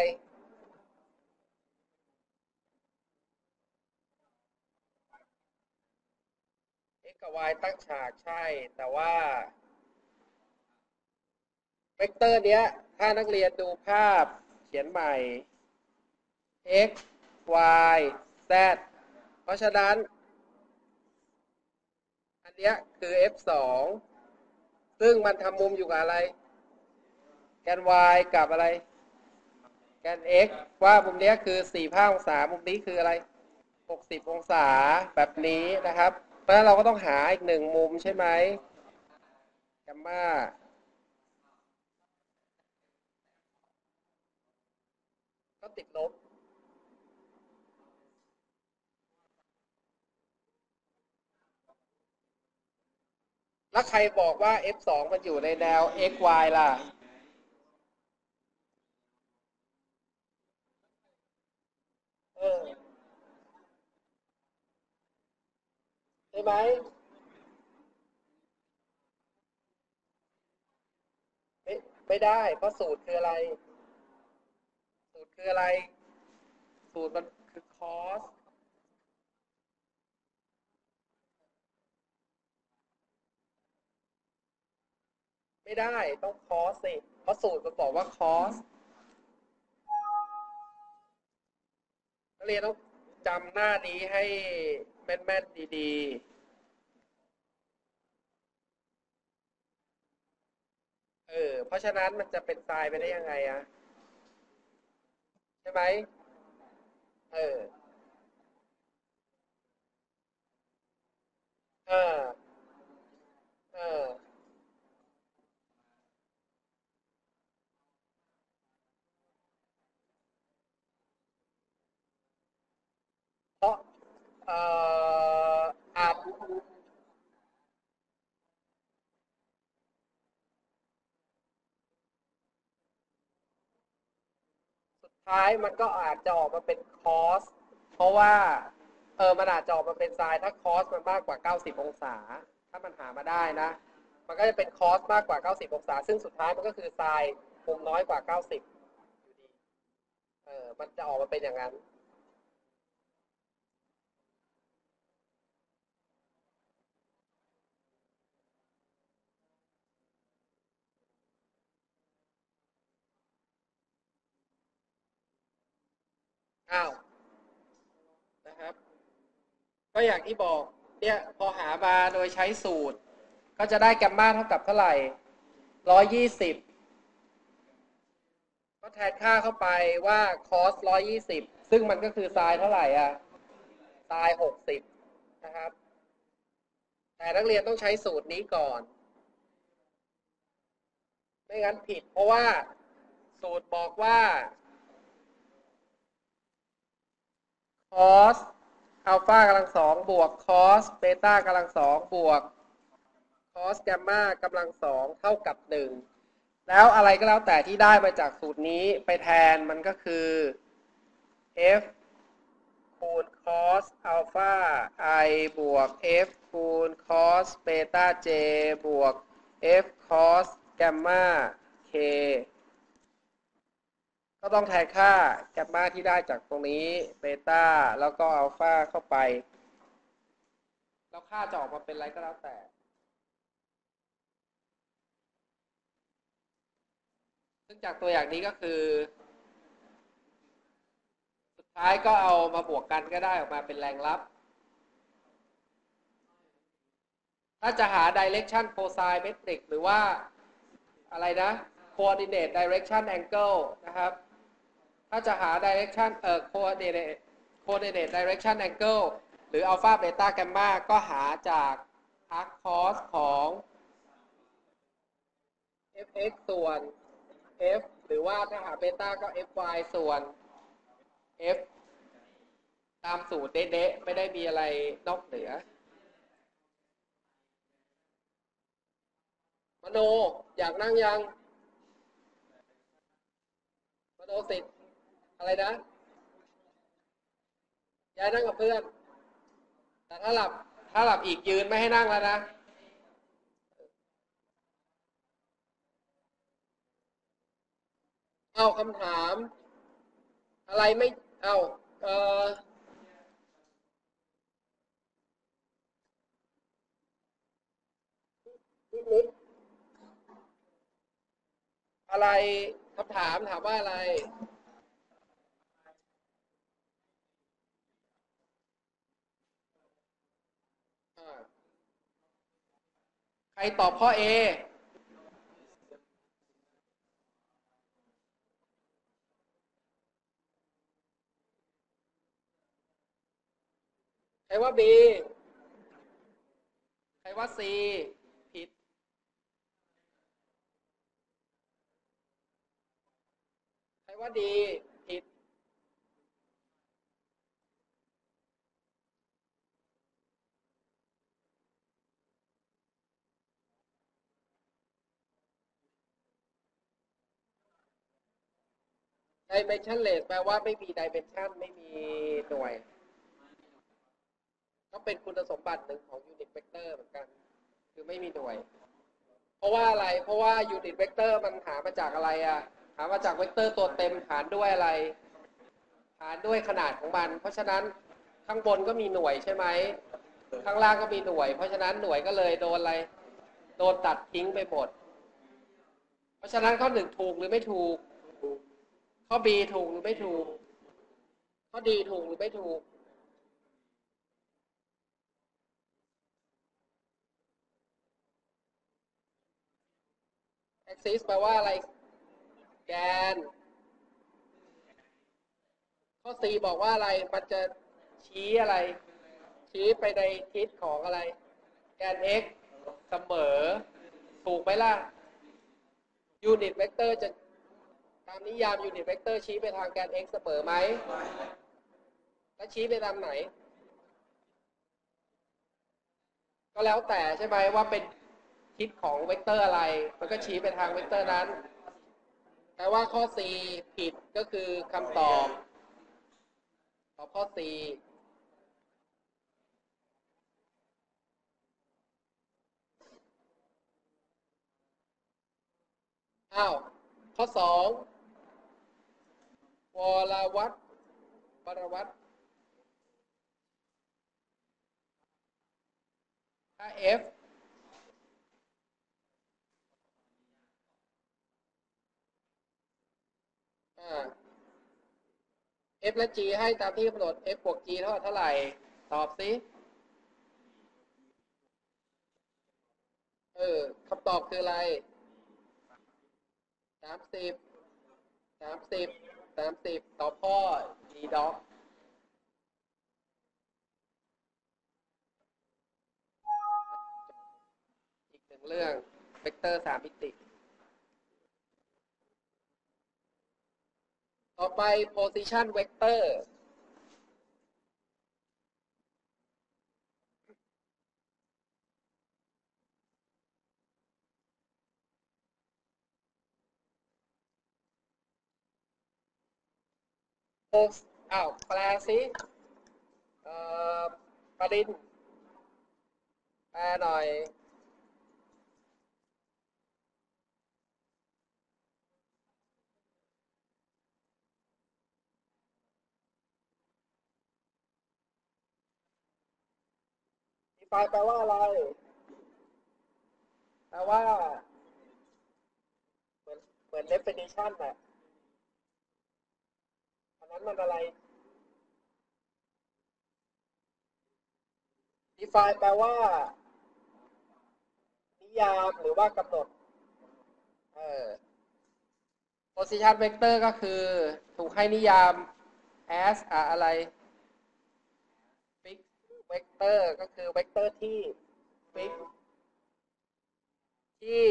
x กับ y ตั้งฉากใช่ แต่ว่าเวกเตอร์เนี้ย ถ้านักเรียนดูภาพเขียนใหม่ x y z เพราะฉะนั้น อันเนี้ยคือ f 2ซึ่งมันทำมุมอยู่กับอะไร แกน y กับอะไร แกน x ว่ามุมเนี้ยคือ4ภาคองศา มุมนี้คืออะไร 60 องศาแบบนี้นะครับ เพราะฉะนั้นเราก็ต้องหาอีกหนึ่งมุมใช่ไหมแกมมาก็ติดลบ แล้วใครบอกว่า f2 มันอยู่ในแนว xy ล่ะ เออใช่ไหมไม่ไม่ได้ เพราะสูตรคืออะไร สูตรคืออะไร สูตรมันคือ cos ไม่ได้ต้อง cos สิเพราะสูตรมันบอกว่า cos นักเรียนต้องจำหน้านี้ให้แม่นๆดีๆ เออ เพราะฉะนั้นมันจะเป็นทรายไปได้ยังไงอะใช่ไหม เออ เออ เออ เพราะเอาจสุดท้ายมันก็อาจจะออกมาเป็นคอส เพราะว่าเออมันอาจจะออกมาเป็นไซน์ถ้าคอสมันมากกว่า 90 องศา ถ้ามันหามาได้นะ มันก็จะเป็นคอสมากกว่า 90 องศา ซึ่งสุดท้ายมันก็คือไซน์มุมน้อยกว่า 90 อยู่ดี เออมันจะออกมาเป็นอย่างนั้น้าวนะครับ ก็อย่างที่บอกเนี่ยพอหามาโดยใช้สูตร ก็จะได้แกมมาเท่ากับเท่าไหร่ร้อยยี่สิบก็แทนค่าเข้าไปว่าคอสร้อยยี่สิบซึ่งมันก็คือไซน์เท่าไหร่อะไซน์หกสิบนะครับ แต่นักเรียนต้องใช้สูตรนี้ก่อน ไม่งั้นผิด เพราะว่าสูตรบอกว่า cos อัลฟากำลังสองบวกคอสเบต้ากำลังสองบวกcos แกมมากำลังสองเท่ากับหนึ่งแล้วอะไรก็แล้วแต่ที่ได้มาจากสูตรนี้ไปแทนมันก็คือ f คูณ cos อัลฟา i บวก f คูณ cos เบต้า j บวก f cos แกมมา k ก็ต้องแทนค่าแกมมาที่ได้จากตรงนี้เบต้าแล้วก็อัลฟาเข้าไป แล้วค่าจะออกมาเป็นอะไรก็แล้วแต่ซึ่งจากตัวอย่างนี้ก็คือ สุดท้ายก็เอามาบวกกันก็ได้ออกมาเป็นแรงลับ ถ้าจะหา direction cosine metric หรือว่าอะไรนะ coordinate direction angle นะครับ ถ้าจะหา direction เอ่อ coordinate coordinate direction angle หรือ alpha beta gamma ก็หาจาก arc cos ของ fx ส่วน f หรือว่าถ้าหาเบต้าก็ fy ส่วน f ตามสูตรเด๊ะๆไม่ได้มีอะไรนอกเหนือ มโน อยากนั่งยัง มโนสิทธิ์ อะไรนะยายนั่งกับเพื่อน แต่ถ้าหลับ ถ้าหลับอีกยืนไม่ให้นั่งแล้วนะ เอาคำถาม อะไรไม่ เอาเออนิดอะไรคำถามถามว่าอะไร อ่าใครตอบข้อ A ใครว่า B ใครว่า C ผิด ใครว่า D ผิด dimensionless แปลว่าไม่มี dimension ไม่มีหน่วย ก็เป็นคุณสมบัติหนึ่งของ unit vector เหมือนกัน คือไม่มีหน่วย เพราะว่าอะไร เพราะว่า unit vector มันหามาจากอะไรอะหามาจากเวกเตอร์ตัวเต็มหารด้วยอะไร หารด้วยขนาดของมัน เพราะฉะนั้นข้างบนก็มีหน่วยใช่ไหม ข้างล่างก็มีหน่วย เพราะฉะนั้นหน่วยก็เลยโดนอะไร โดนตัดทิ้งไปหมด เพราะฉะนั้นข้อหนึ่งถูกหรือไม่ถูก ข้อ B ถูกหรือไม่ถูก ข้อ D ถูกหรือไม่ถูก axis แปลว่าอะไร แกน ข้อ C บอกว่าอะไร มันจะชี้อะไร ชี้ไปในทิศของอะไร แกน x เสมอ ถูกไหมล่ะ unit vector จะ ตามนิยาม unit vector ชี้ไปทางแกน x เสมอไหมแล้วชี้ไปทางไหน ก็แล้วแต่ใช่ไหมว่าเป็นทิศของเวกเตอร์อะไร มันก็ชี้ไปทางเวกเตอร์นั้นแต่ว่าข้อ C ผิดก็คือคำตอบ ตอบข้อ C อ้าว ข้อ2 วรวัตรวรวัตรถ้า F อ่า F และ G ให้ตามที่กำหนด F บวก G เท่ากับเท่าไหร่ ตอบสิ เออคำตอบคืออะไรสามสิบสามสิบ สามสิบต่อพ่อดีด็อกอีกหนึ่งเรื่องเวกเตอร์สามมิติ ต่อไป position vector โอ้อ้าวแปลสิเอ่อประดินแปลหน่อย define แปลว่าอะไร แปลว่า เหมือนเหมือน definition อะอัน นั้นมันอะไร define แปลว่า นิยามหรือว่ากำหนด เออ position vector ก็คือ ถูกให้นิยาม as อะอะไร fix vector ก็คือ vector ที่ fix ที่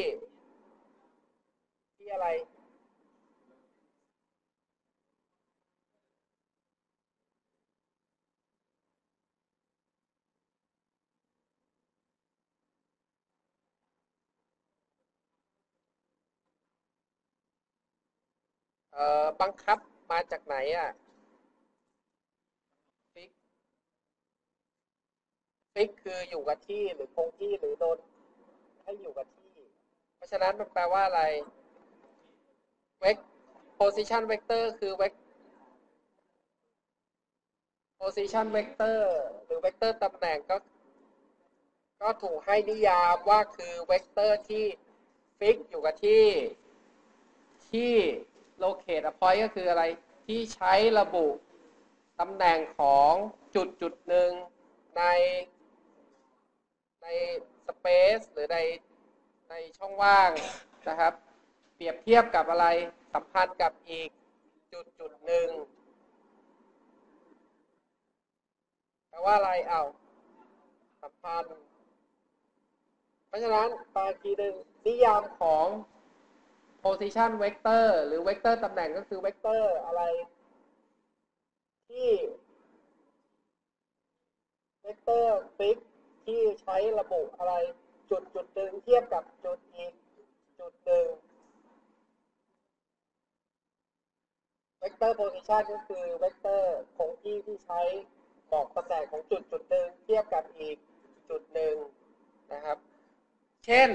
ที่อะไร เอ่อบังคับมาจากไหนอะfix fix คืออยู่กับที่หรือคงที่หรือโดนให้อยู่กับที่ เพราะฉะนั้นมันแปลว่าอะไร vec position vector คือ vec position vector หรือ vector ตำแหน่งก็ ก็ถูกให้นิยามว่าคือ vector ที่ fix อยู่กับที่ ที่ locate a point ก็คืออะไรที่ใช้ระบุตำแหน่งของจุดจุดหนึ่งในใน space หรือในในช่องว่างนะครับ เปรียบเทียบกับอะไรสัมพันธ์กับอีกจุดจุดหนึ่งแปลว่าอะไรเอาสัมพันธ์ เพราะฉะนั้นตาทีหนึ่งนิยามของ position vector หรือ vector ตำแหน่งก็คือ vector อะไร ที่ vector fix ที่ใช้ระบุอะไรจุดจุดหนึ่งเทียบกับจุดอีกจุดหนึ่ง vector position ก็คือ vector คงที่ที่ใช้บอกตำแหน่งของจุดจุดหนึ่งเทียบกับอีกจุดหนึ่งนะครับ เช่น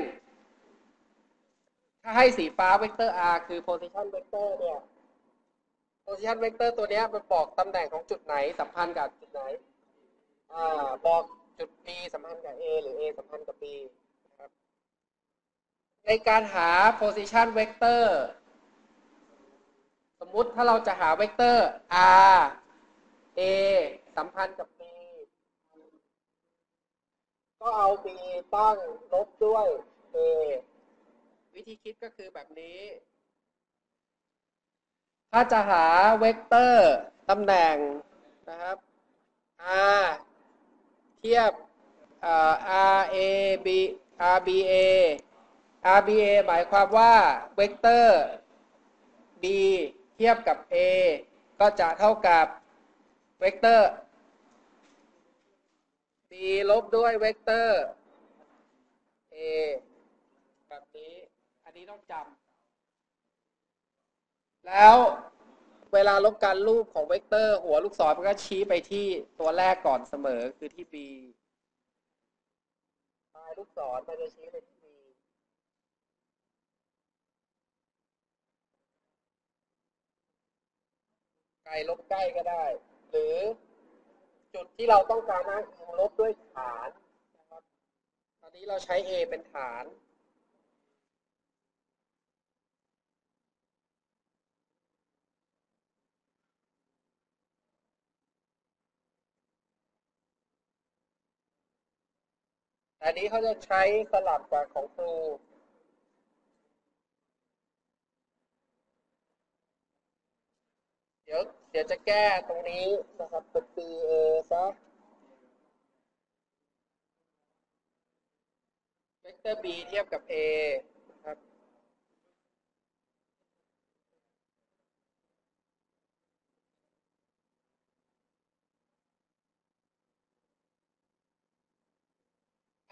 ถ้าให้สีฟ้า vector r คือ position vector เนี่ย position vector ตัวเนี้ยมันบอกตำแหน่งของจุดไหนสัมพันธ์กับจุดไหนอ่าบอกจุด B สัมพันธ์กับ A หรือ A สัมพันธ์กับ B นะครับในการหา position vector สมมุติถ้าเราจะหา vector r a สัมพันธ์กับ b ก็เอา b ตั้งลบด้วย a วิธีคิดก็คือแบบนี้ ถ้าจะหาเวกเตอร์ตำแหน่งนะครับ r เทียบ r a b r b a r b a หมายความว่าเวกเตอร์ b เทียบกับ a ก็จะเท่ากับเวกเตอร์ b ลบด้วยเวกเตอร์ a นี้ต้องจำแล้วเวลาลบการรูปของเวกเตอร์ หัวลูกศรมันก็ชี้ไปที่ตัวแรกก่อนเสมอคือที่ b ปลายลูกศรมันจะชี้ไปที่ b ไกลลบใกล้ก็ได้ หรือจุดที่เราต้องการอ้างอิงลบด้วยฐานนะครับ ตอนนี้เราใช้ A เป็นฐาน อันนี้เขาจะใช้สลับกับของครูเดี๋ยวเดี๋ยวจะแก้ตรงนี้นะครับเป็น B A ซะเวกเตอร์ B เทียบกับ A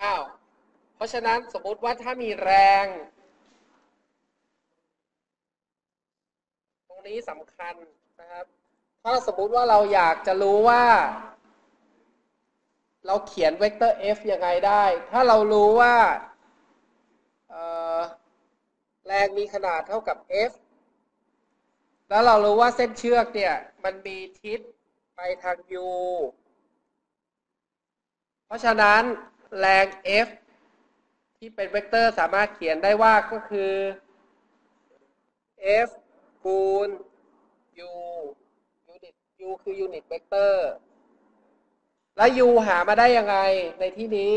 อ้าวเพราะฉะนั้นสมมติว่าถ้ามีแรง ตรงนี้สำคัญนะครับ ถ้าสมมติว่าเราอยากจะรู้ว่า เราเขียนเวกเตอร์ f ยังไงได้ ถ้าเรารู้ว่าแรงมีขนาดเท่ากับ f แล้วเรารู้ว่าเส้นเชือกเนี่ย มันมีทิศไปทาง u เพราะฉะนั้น แรง f ที่เป็นเวกเตอร์สามารถเขียนได้ว่าก็คือ f คูณ u unit u คือ unit vector แล้ว u หามาได้ยังไงในที่นี้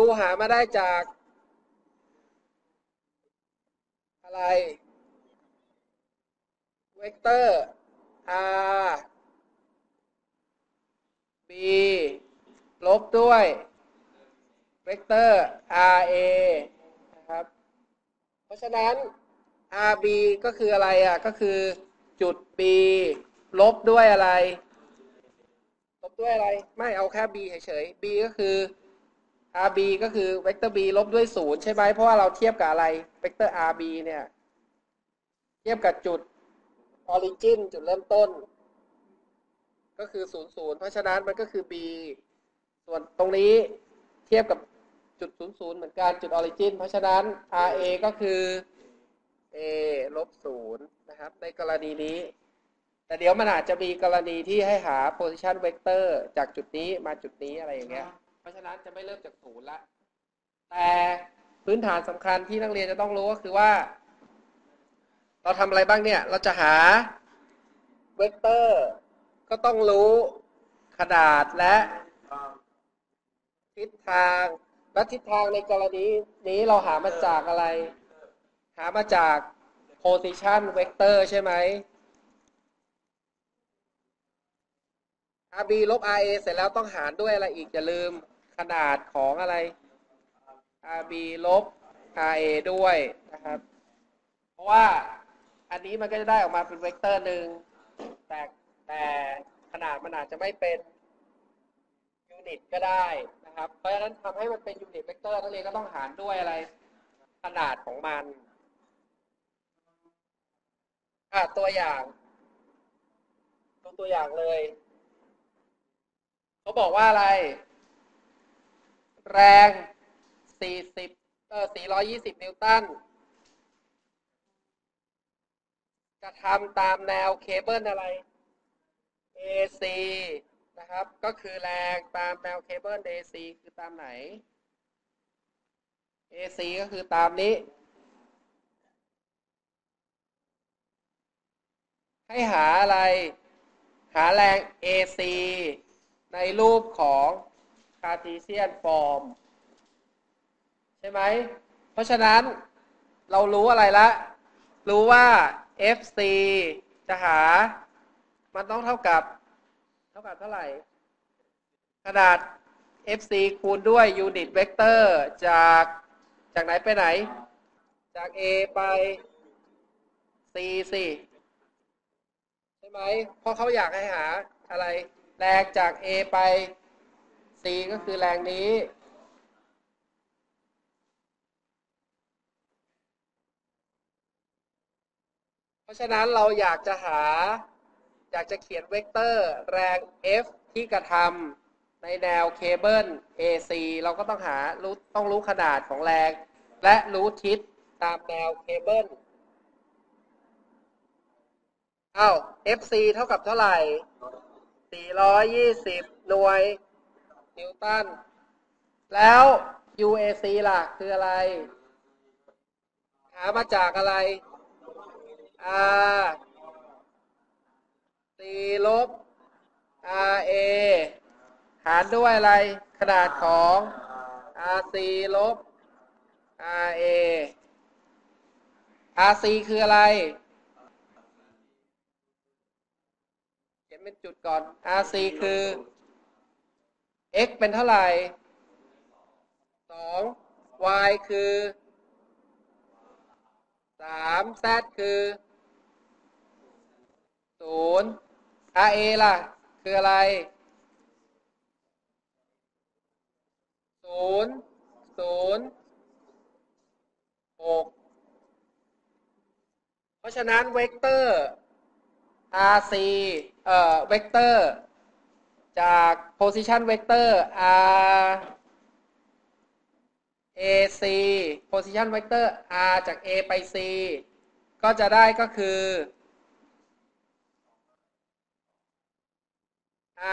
u หามาได้จาก อะไร เวกเตอร์ r b ลบด้วยเวกเตอร์ RA นะครับ เพราะฉะนั้น RB ก็คืออะไรอะ ก็คือจุด B ลบด้วยอะไร ลบด้วยอะไร ไม่เอาแค่ B เฉยๆ B ก็คือ RB ก็คือเวกเตอร์ B ลบด้วยศูนย์ใช่ไหมเพราะว่าเราเทียบกับอะไร เวกเตอร์ RB เนี่ย เทียบกับจุด origin จุดเริ่มต้น ก็คือศูนย์ศูนย์เพราะฉะนั้นมันก็คือ B ส่วนตรงนี้เทียบกับจุดศูนย์ศูนย์เหมือนกันจุด origin เพราะฉะนั้น RA ก็คือ A ลบศูนย์นะครับ ในกรณีนี้ แต่เดี๋ยวมันอาจจะมีกรณีที่ให้หา position vector จากจุดนี้มาจุดนี้อะไรอย่างเงี้ย เพราะฉะนั้นจะไม่เริ่มจากศูนย์ละ แต่พื้นฐานสำคัญที่นักเรียนจะต้องรู้ก็คือว่า เราทำอะไรบ้างเนี่ย เราจะหาเวกเตอร์ ก็ต้องรู้ขนาดและทิศทางและทิศทางในกรณีนี้เราหามาจากอะไร หามาจาก position vector ใช่ไหม RB ลบ RA เสร็จแล้วต้องหารด้วยอะไรอีก อย่าลืมขนาดของอะไร RB ลบ RA ด้วยนะครับ เพราะว่าอันนี้มันก็จะได้ออกมาเป็นเวกเตอร์หนึ่งแต่ แต่ขนาดมันอาจจะไม่เป็น unit ก็ได้นะครับ เพราะฉะนั้นทำให้มันเป็น unit vector นักเรียนก็ต้องหารด้วยอะไร ขนาดของมันอะตัวอย่างตัวตัวอย่างเลยเขาบอกว่าอะไร แรง 40 เออ420 นิวตันจะทำตามแนวเคเบิลอะไร AC นะครับ ก็คือแรงตามแนวเคเบิล AC คือตามไหน AC ก็คือตามนี้ ให้หาอะไร หาแรง AC ในรูปของคาร์ตีเซียนฟอร์ม ใช่ไหม เพราะฉะนั้นเรารู้อะไรละ รู้ว่า FC จะหา มันต้องเท่ากับ เท่ากับเท่าไหร่ ขนาด FC คูณด้วยยูนิตเวกเตอร์จากจากไหนไปไหน จาก A ไป C สิใช่ไหมเพราะเขาอยากให้หาอะไร แรงจาก A ไป C ก็คือแรงนี้เพราะฉะนั้นเราอยากจะหา อยากจะเขียนเวกเตอร์แรง F ที่กระทำในแนวเคเบิล AC เราก็ต้องหารู้ต้องรู้ขนาดของแรง และรู้ทิศตามแนวเคเบิลอ้าว FC เท่ากับเท่าไหร่ 420 หน่วย นิวตัน แล้ว UAC ล่ะ คืออะไร หามาจากอะไร R C ลบ RA หารด้วยอะไร ขนาดของ RC ลบ RA RC คืออะไรเขียนเป็นจุดก่อน RC คือ x เป็นเท่าไหร่2 y คือ3 z คือ0 RA ล่ะ คืออะไรศูนย์ศูนย์หกเพราะฉะนั้นเวกเตอร์ rc เอ่อเวกเตอร์จาก position vector r ac position vector r จาก a ไป c ก็จะได้ก็คือ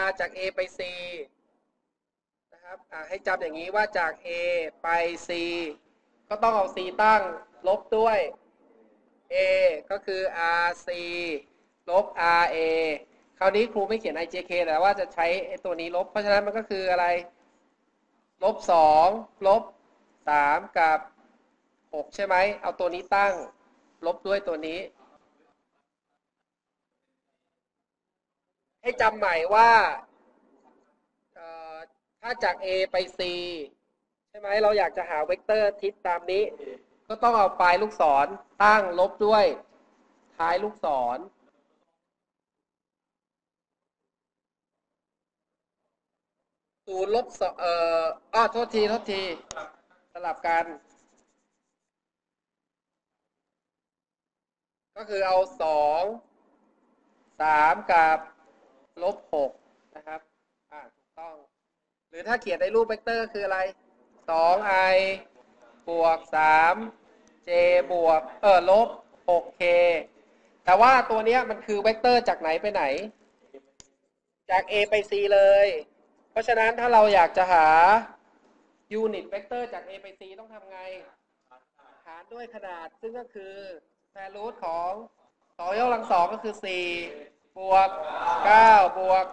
r จาก a ไป c นะครับให้จำอย่างนี้ว่าจาก a ไป c ก็ต้องเอา c ตั้งลบด้วย a ก็คือ rc ลบ ra คราวนี้ครูไม่เขียน ijk แต่ว่าจะใช้ตัวนี้ลบ เพราะฉะนั้นมันก็คืออะไร ลบ 2 ลบ 3 กับ 6 ใช่ไหม เอาตัวนี้ตั้ง ลบด้วยตัวนี้ ให้จำใหม่ว่าถ้าจาก a ไป c ใช่ไหมเราอยากจะหาเวกเตอร์ทิศตามนี้ ก็ต้องเอาปลายลูกศรตั้งลบด้วย ท้ายลูกศรศูนย์ลบสเอ่ออ้อโทษที โทษที สลับกัน ก็คือเอาสองสามกับ ลบหกนะครับ อ่าถูกต้อง หรือถ้าเขียนในรูปเวกเตอร์คืออะไรสองไอบวกสามj บวกเออลบหก k แต่ว่าตัวเนี้ยมันคือเวกเตอร์จากไหนไปไหน จาก A ไป C เลย เพราะฉะนั้นถ้าเราอยากจะหา unit vector จาก a ไป c ต้องทำไง หารด้วยขนาดซึ่งก็คือ square root ของสองยกกำลังสองก็คือ 4 บวก9บวก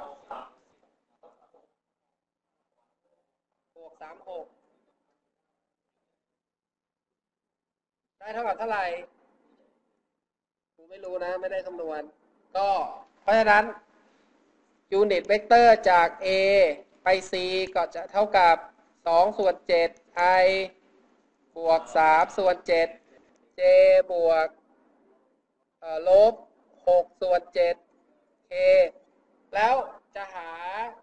บวก36ได้เท่ากับเท่าไหร่ผมไม่รู้นะ ไม่ได้คำนวณ ก็เพราะฉะนั้น unit vector จาก a ไป c ก็จะเท่ากับ 2 ส่วน 7 i บวก 3 ส่วน 7 j บวกลบ 6 ส่วน 7 แล้วจะหา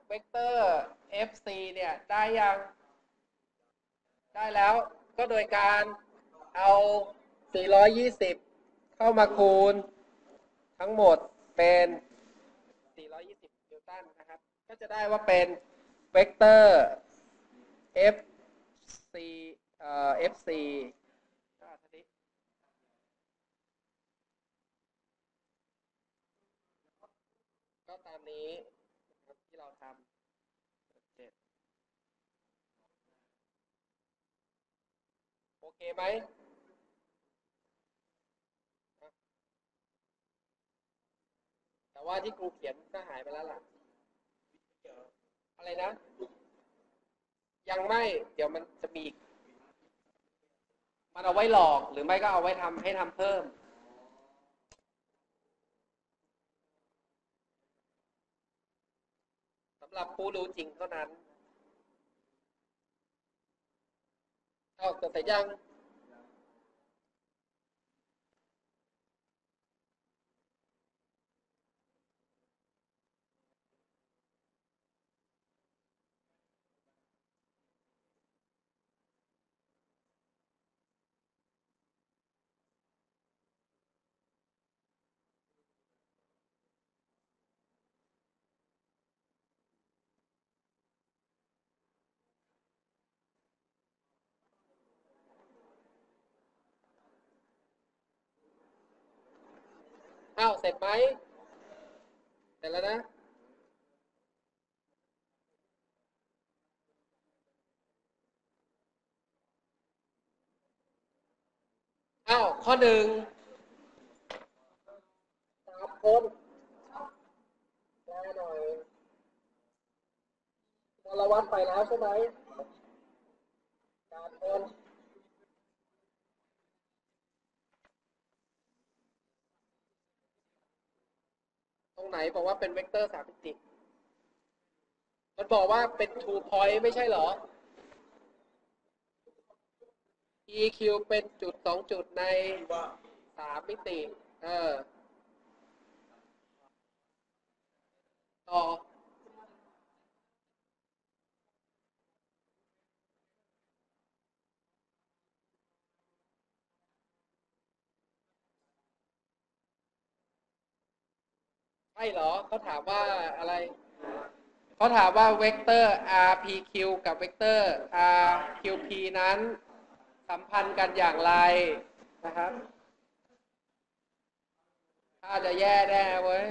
เวกเตอร์ fc เนี่ย ได้ยัง ได้แล้วก็โดยการเอา 420 เข้ามาคูณ ทั้งหมดเป็น 420 นิวตันนะครับ ก็จะได้ว่าเป็นเวกเตอร์ f c เอ่อ Fc ี้ที่เราทำเจ็ดโอเคไหมแต่ว่าที่ครูเขียนก็หายไปแล้วล่ะ อะไรนะ ยังไม่ เดี๋ยวมันจะมีมันเอาไว้หลอกหรือไม่ก็เอาไว้ทำให้ทำเพิ่มำหรับผู้รู้จริงเท่านั้น เอาแต่ยัง อ้าวเสร็จไหมเสร็จแล้วนะอ้าวข้อหนึ่งสามคนแปลหน่อยมลวัตไปแล้วใช่ไหมสามคน รงไหนบอกว่าเป็นเวกเตอร์สามมิติมันบอกว่าเป็น two point ไม่ใช่เหรอ EQ เป็นจุดสองจุดในสามมิติ เออ ต่อ ไม่เหรอเขาถามว่าอะไรเขาถามว่าเวกเตอร์ rpq กับเวกเตอร์ rqp นั้น สัมพันธ์กันอย่างไรนะครับ ถ้าจะแย่แน่เว้ย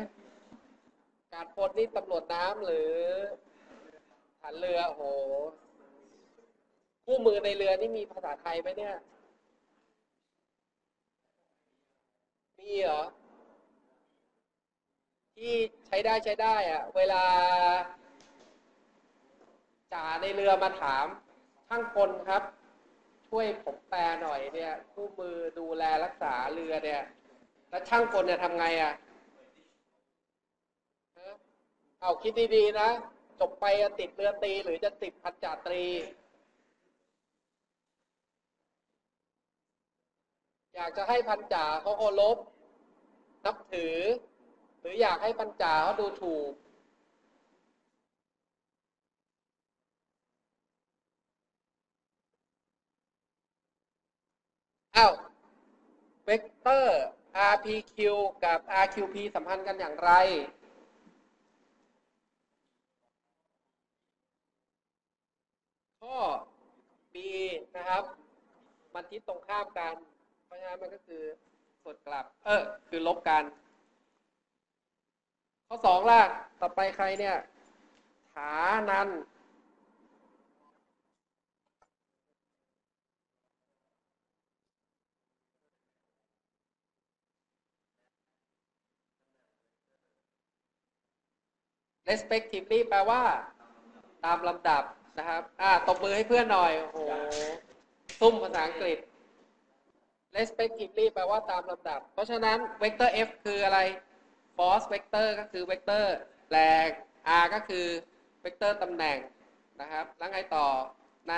การพลนี่ตำรวจน้ำหรือฐานเรือโอ้โหคู่มือในเรือนี่มีภาษาไทยไหมเนี่ย มีเหรอ ที่ใช้ได้ใช้ได้อะเวลาจ่าในเรือมาถามช่างพลครับ ช่วยผมแปลหน่อยเนี่ยคู่มือดูแลรักษาเรือเนี่ย แล้วช่างพลเนี่ยทำไงอะฮะเอาคิดดีๆนะจบไปอะติดเรือตีหรือจะติดพันจ่าตรี อยากจะให้พันจ่าเขาเคารพนับถือ หรืออยากให้พันจ่าเขาดูถูก อ้าวเวกเตอร์ RPQ กับ RQP สัมพันธ์กันอย่างไรข้อ B นะครับ มันทิศตรงข้ามกัน เพราะฉะนั้นมันก็คือสดกลับ เออ คือลบกัน ข้อสองล่ะ ต่อไปใครเนี่ย ฐานัน respectively แปลว่า ตามลำดับนะครับ อ่าตบมือให้เพื่อนหน่อย โอ้โหซุ่มภาษาอังกฤษ respectively แปลว่าตามลำดับ เพราะฉะนั้น vector f คืออะไร force vector ก็คือ vector แรง r ก็คือ vector ตำแหน่งนะครับ แล้วไงต่อใน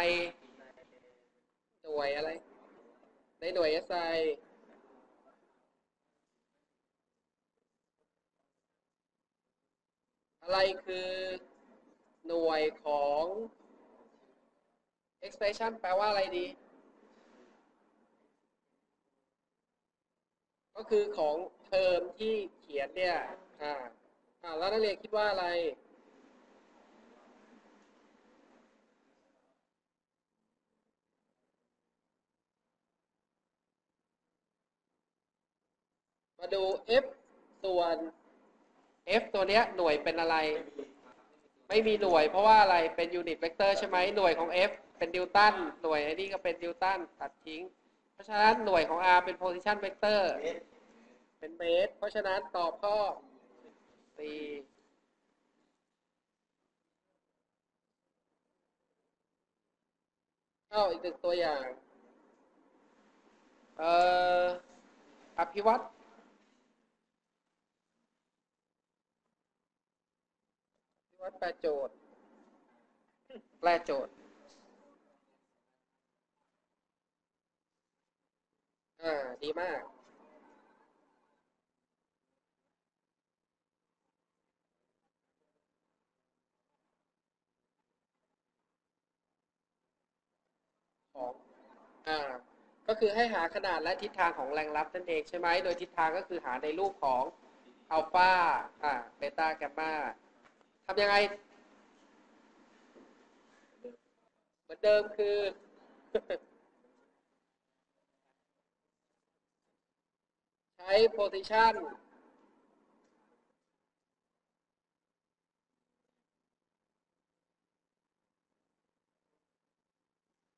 หน่วยอะไร ในหน่วย SI อะไรคือหน่วยของ expression แปลว่าอะไรดี ก็คือของ เทอมที่เขียนเนี่ยอ่าอ่าแล้วนักเรียนคิดว่าอะไร มาดู f ส่วน f ตัวเนี้ยหน่วยเป็นอะไร ไม่มีหน่วยเพราะว่าอะไรเป็น unit vector ใช่ไหมหน่วยของ f เป็นนิวตันหน่วยไอ้นี่ก็เป็นนิวตันตัดทิ้ง เพราะฉะนั้นหน่วยของ r เป็น position vector เป็นเมตร เพราะฉะนั้นตอบข้อ C เข้าอีกหนึ่งตัวอย่างเอ่ออภิวัตอภิวัตแปลโจทย์ แปลโจทย์อ่าดีมาก ของ อ่าก็คือให้หาขนาดและทิศทางของแรงรับนั่นเองใช่ไหมโดยทิศทางก็คือหาในรูปของอัลฟาอ่าเบต้าแกมมาทำยังไง เหมือนเดิมคือใช้ position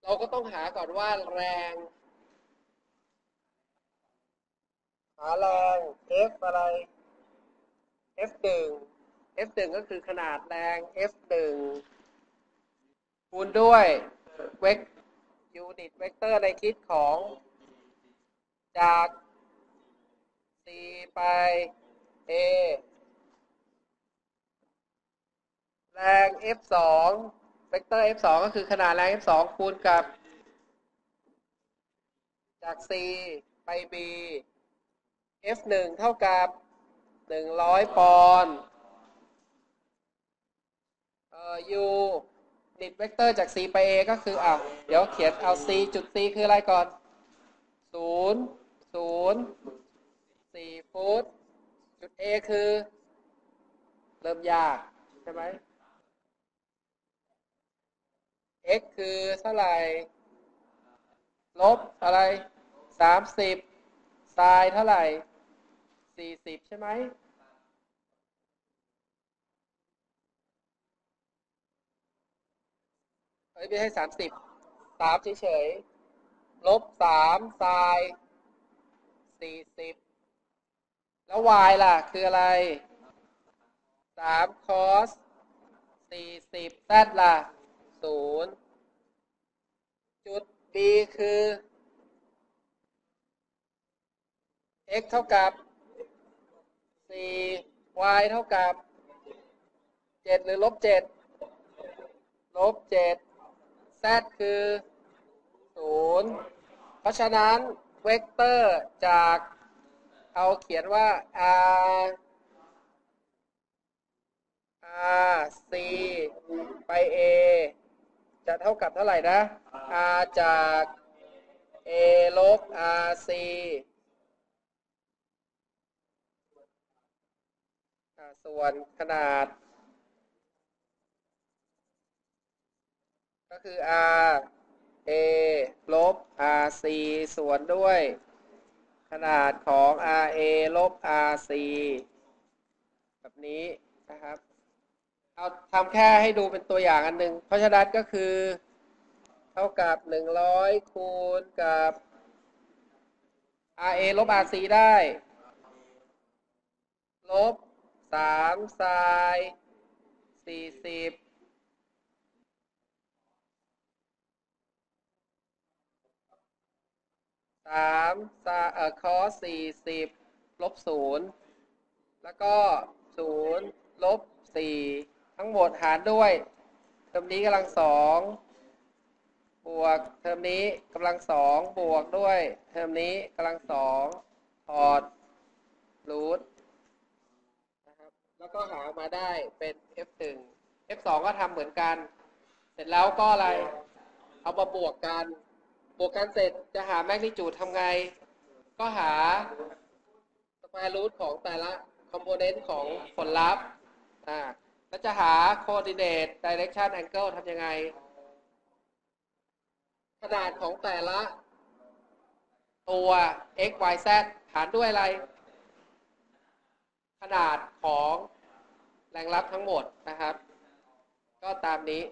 เราก็ต้องหาก่อนว่าแรง หาแรง F อะไร F1 F1 ก็คือขนาดแรง F1 คูณด้วยเวก unit vector ในทิศของ จาก C ไป A แรง F2 เวกเตอร์ F2 ก็คือขนาดแรง F2 คูณกับ จาก C ไป B F1 เท่ากับ100ปอนด์เอ่อ U นิดเวกเตอร์จาก C ไป A ก็คืออะเดี๋ยวเขียนเอา C จุด C คืออะไรก่อน0 0 4ฟุตจุด A คือ เริ่มยาก ใช่ไหม x คือเท่าไหร่ ลบอะไรสามสิบไซน์เท่าไหร่สี่สิบใช่ไหมเอ้ยไม่ให้สามสิบสามเฉยๆลบสามไซน์สี่สิบแล้ว y ล่ะ คืออะไรสาม cos สี่สิบ z ล่ะศูนย์ ด b คือ x เท่ากับสี่ y เท่ากับเจ็ดหรือลบเจ็ดลบเจ็ด z คือศูนย์เพราะฉะนั้นเวกเตอร์จากเอาเขียนว่า r r c ไป a จะเท่ากับเท่าไหร่นะ r จาก a ลบ r c ส่วนขนาด ก็คือ r a ลบ r c ส่วนด้วย ขนาดของ r a ลบ r c แบบนี้นะครับ เอาทำแค่ให้ดูเป็นตัวอย่างอันหนึ่งเพราะฉะนั้นก็คือ เท่ากับ100คูณกับ r a ลบ r c ได้ ลบ3ไซน์40สามซาเอ่อคอสี่สิบลบศูนย์แล้วก็ศูนย์ลบสี่ ทั้งหมดหารด้วย เทอมนี้กำลังสองบวกเทอมนี้กำลังสองบวกด้วย เทอมนี้กำลังสองถอดรูทนะครับแล้วก็หามาได้เป็น f1 f2 ก็ทำเหมือนกัน เสร็จแล้วก็อะไร เอามาบวกกัน บวกกันเสร็จจะหาแมกนิจูดทำไง ก็หาสแควร์รูทของแต่ละคอมโพเนนต์ของผลลัพธ์อ่า แล้วจะหา coordinate direction angle ทำยังไง ขนาดของแต่ละ ตัว x y z หารด้วยอะไร ขนาดของแรงรับทั้งหมดนะครับ ก็ตามนี้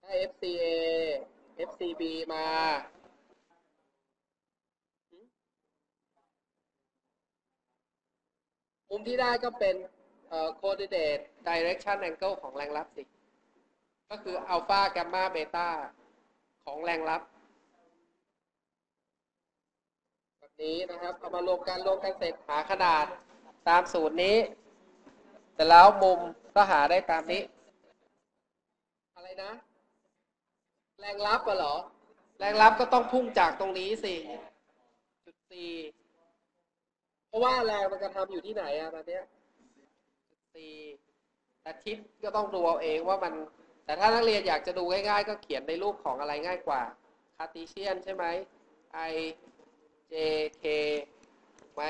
ถ้ FCA FCB มา มุมที่ได้ก็เป็น coordinate direction angle ของแรงรับสิ ก็คืออัลฟาแกมมาเบต้าของแรงรับแบบนี้นะครับ เอามารวมกันรวมกันเสร็จหาขนาดตามสูตรนี้ แต่แล้วมุมก็หาได้ตามนี้ อะไรนะ แรงรับเหรอ แรงรับก็ต้องพุ่งจากตรงนี้สิจุดสี่เพราะว่าแรงมันกระทำอยู่ที่ไหนอะตอนเนี้ย จุดสี่แต่ทิศก็ต้องดูเอาเองว่ามัน แต่ถ้านักเรียนอยากจะดูง่าย ๆ ก็เขียนในรูปของอะไรง่ายกว่าคาร์ติเชียนใช่ไหม i j k ถูกไหม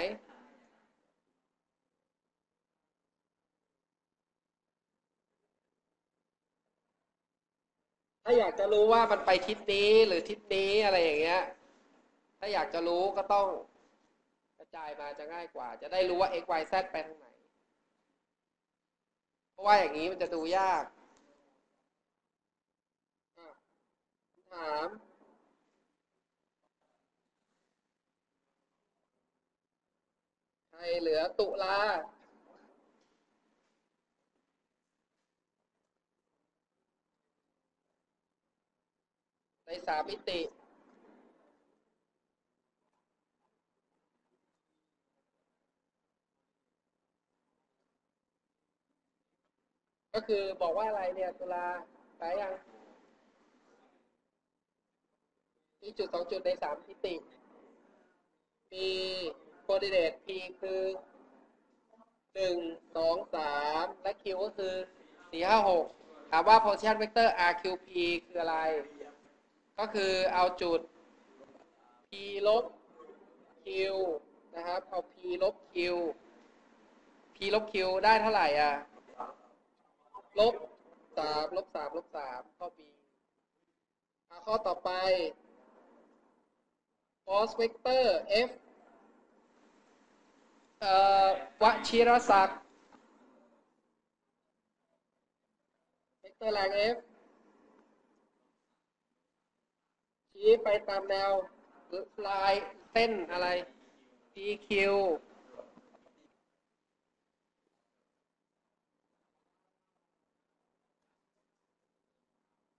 ถ้าอยากจะรู้ว่ามันไปทิศนี้หรือทิศนี้อะไรอย่างเงี้ย ถ้าอยากจะรู้ก็ต้องกระจายมาจะง่ายกว่า จะได้รู้ว่า x y z ไปทางไหน ราะว่าอย่างนี้มันจะดูยากถามใครเหลือตุลาในสามมิติ ก็คือบอกว่าอะไรเนี่ย ตุลาไปยังมีจุดสองจุดในสามมิติ มีโคดิเนต p คือหนึ่งสองสามและ q ก็คือสี่ห้าหกถามว่า position vector rqp คืออะไร ก็คือเอาจุด p ลบ q นะครับ เอา p ลบ q p ลบ q ได้เท่าไหร่อะ ลบสามลบสามลบสามข้อ B ข้อต่อไป cos vector f เอ่อวชิรศักดิ์เวกเตอร์แรง f ชี้ไปตามแนวลายเส้นอะไร dq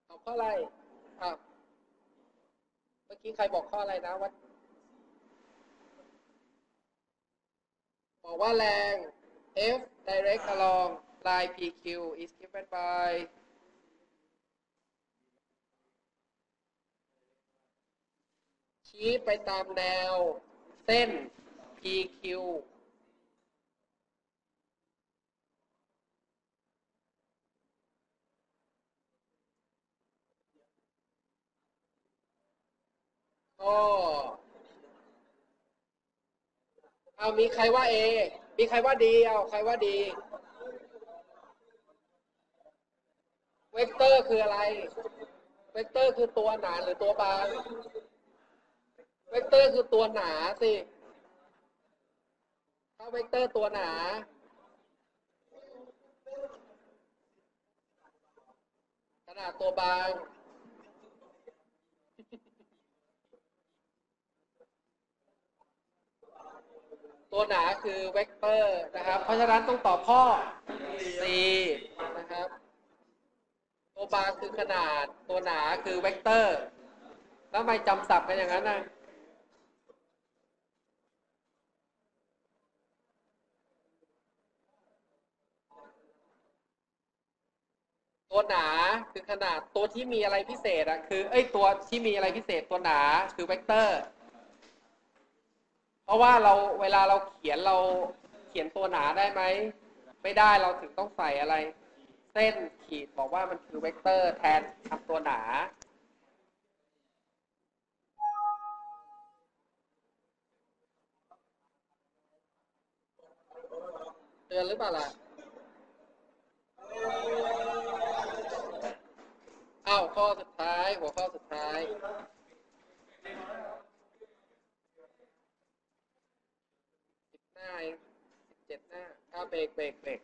เอา ข้ออะไรอะเมื่อกี้ใครบอกข้ออะไรนะว่าบอกว่าแรง F direct along line PQ is given by ชี้ไปตามแนว เส้น PQ ก็เอามีใครว่า A มีใครว่า D เอาใครว่า D เวกเตอร์คืออะไร เวกเตอร์คือตัวหนาหรือตัวบาง เวกเตอร์คือตัวหนาสิ ถ้าเวกเตอร์ตัวหนา ขนาดตัวบาง ตัวหนาคือเวกเตอร์นะครับ เพราะฉะนั้นต้องตอบข้อ C นะครับ ตัวบางคือขนาด ตัวหนาคือเวกเตอร์ แล้วทำไมจำศัพท์กันอย่างนั้นนะตัวหนาคือขนาดตัวที่มีอะไรพิเศษอะคือ เอ้ยตัวที่มีอะไรพิเศษตัวหนาคือเวกเตอร์ เพราะว่าเราเวลาเราเขียนเราเขียนตัวหนาได้ไหม ไม่ได้เราถึงต้องใส่อะไร เส้นขีดบอกว่ามันคือเวกเตอร์แทนคำตัวหนา เตือนหรือเปล่าล่ะอ้าวข้อสุดท้าย หัวข้อสุดท้ายสิบหน้าเองสิบเจ็ดหน้าอ่าเบรกเบรกเบรก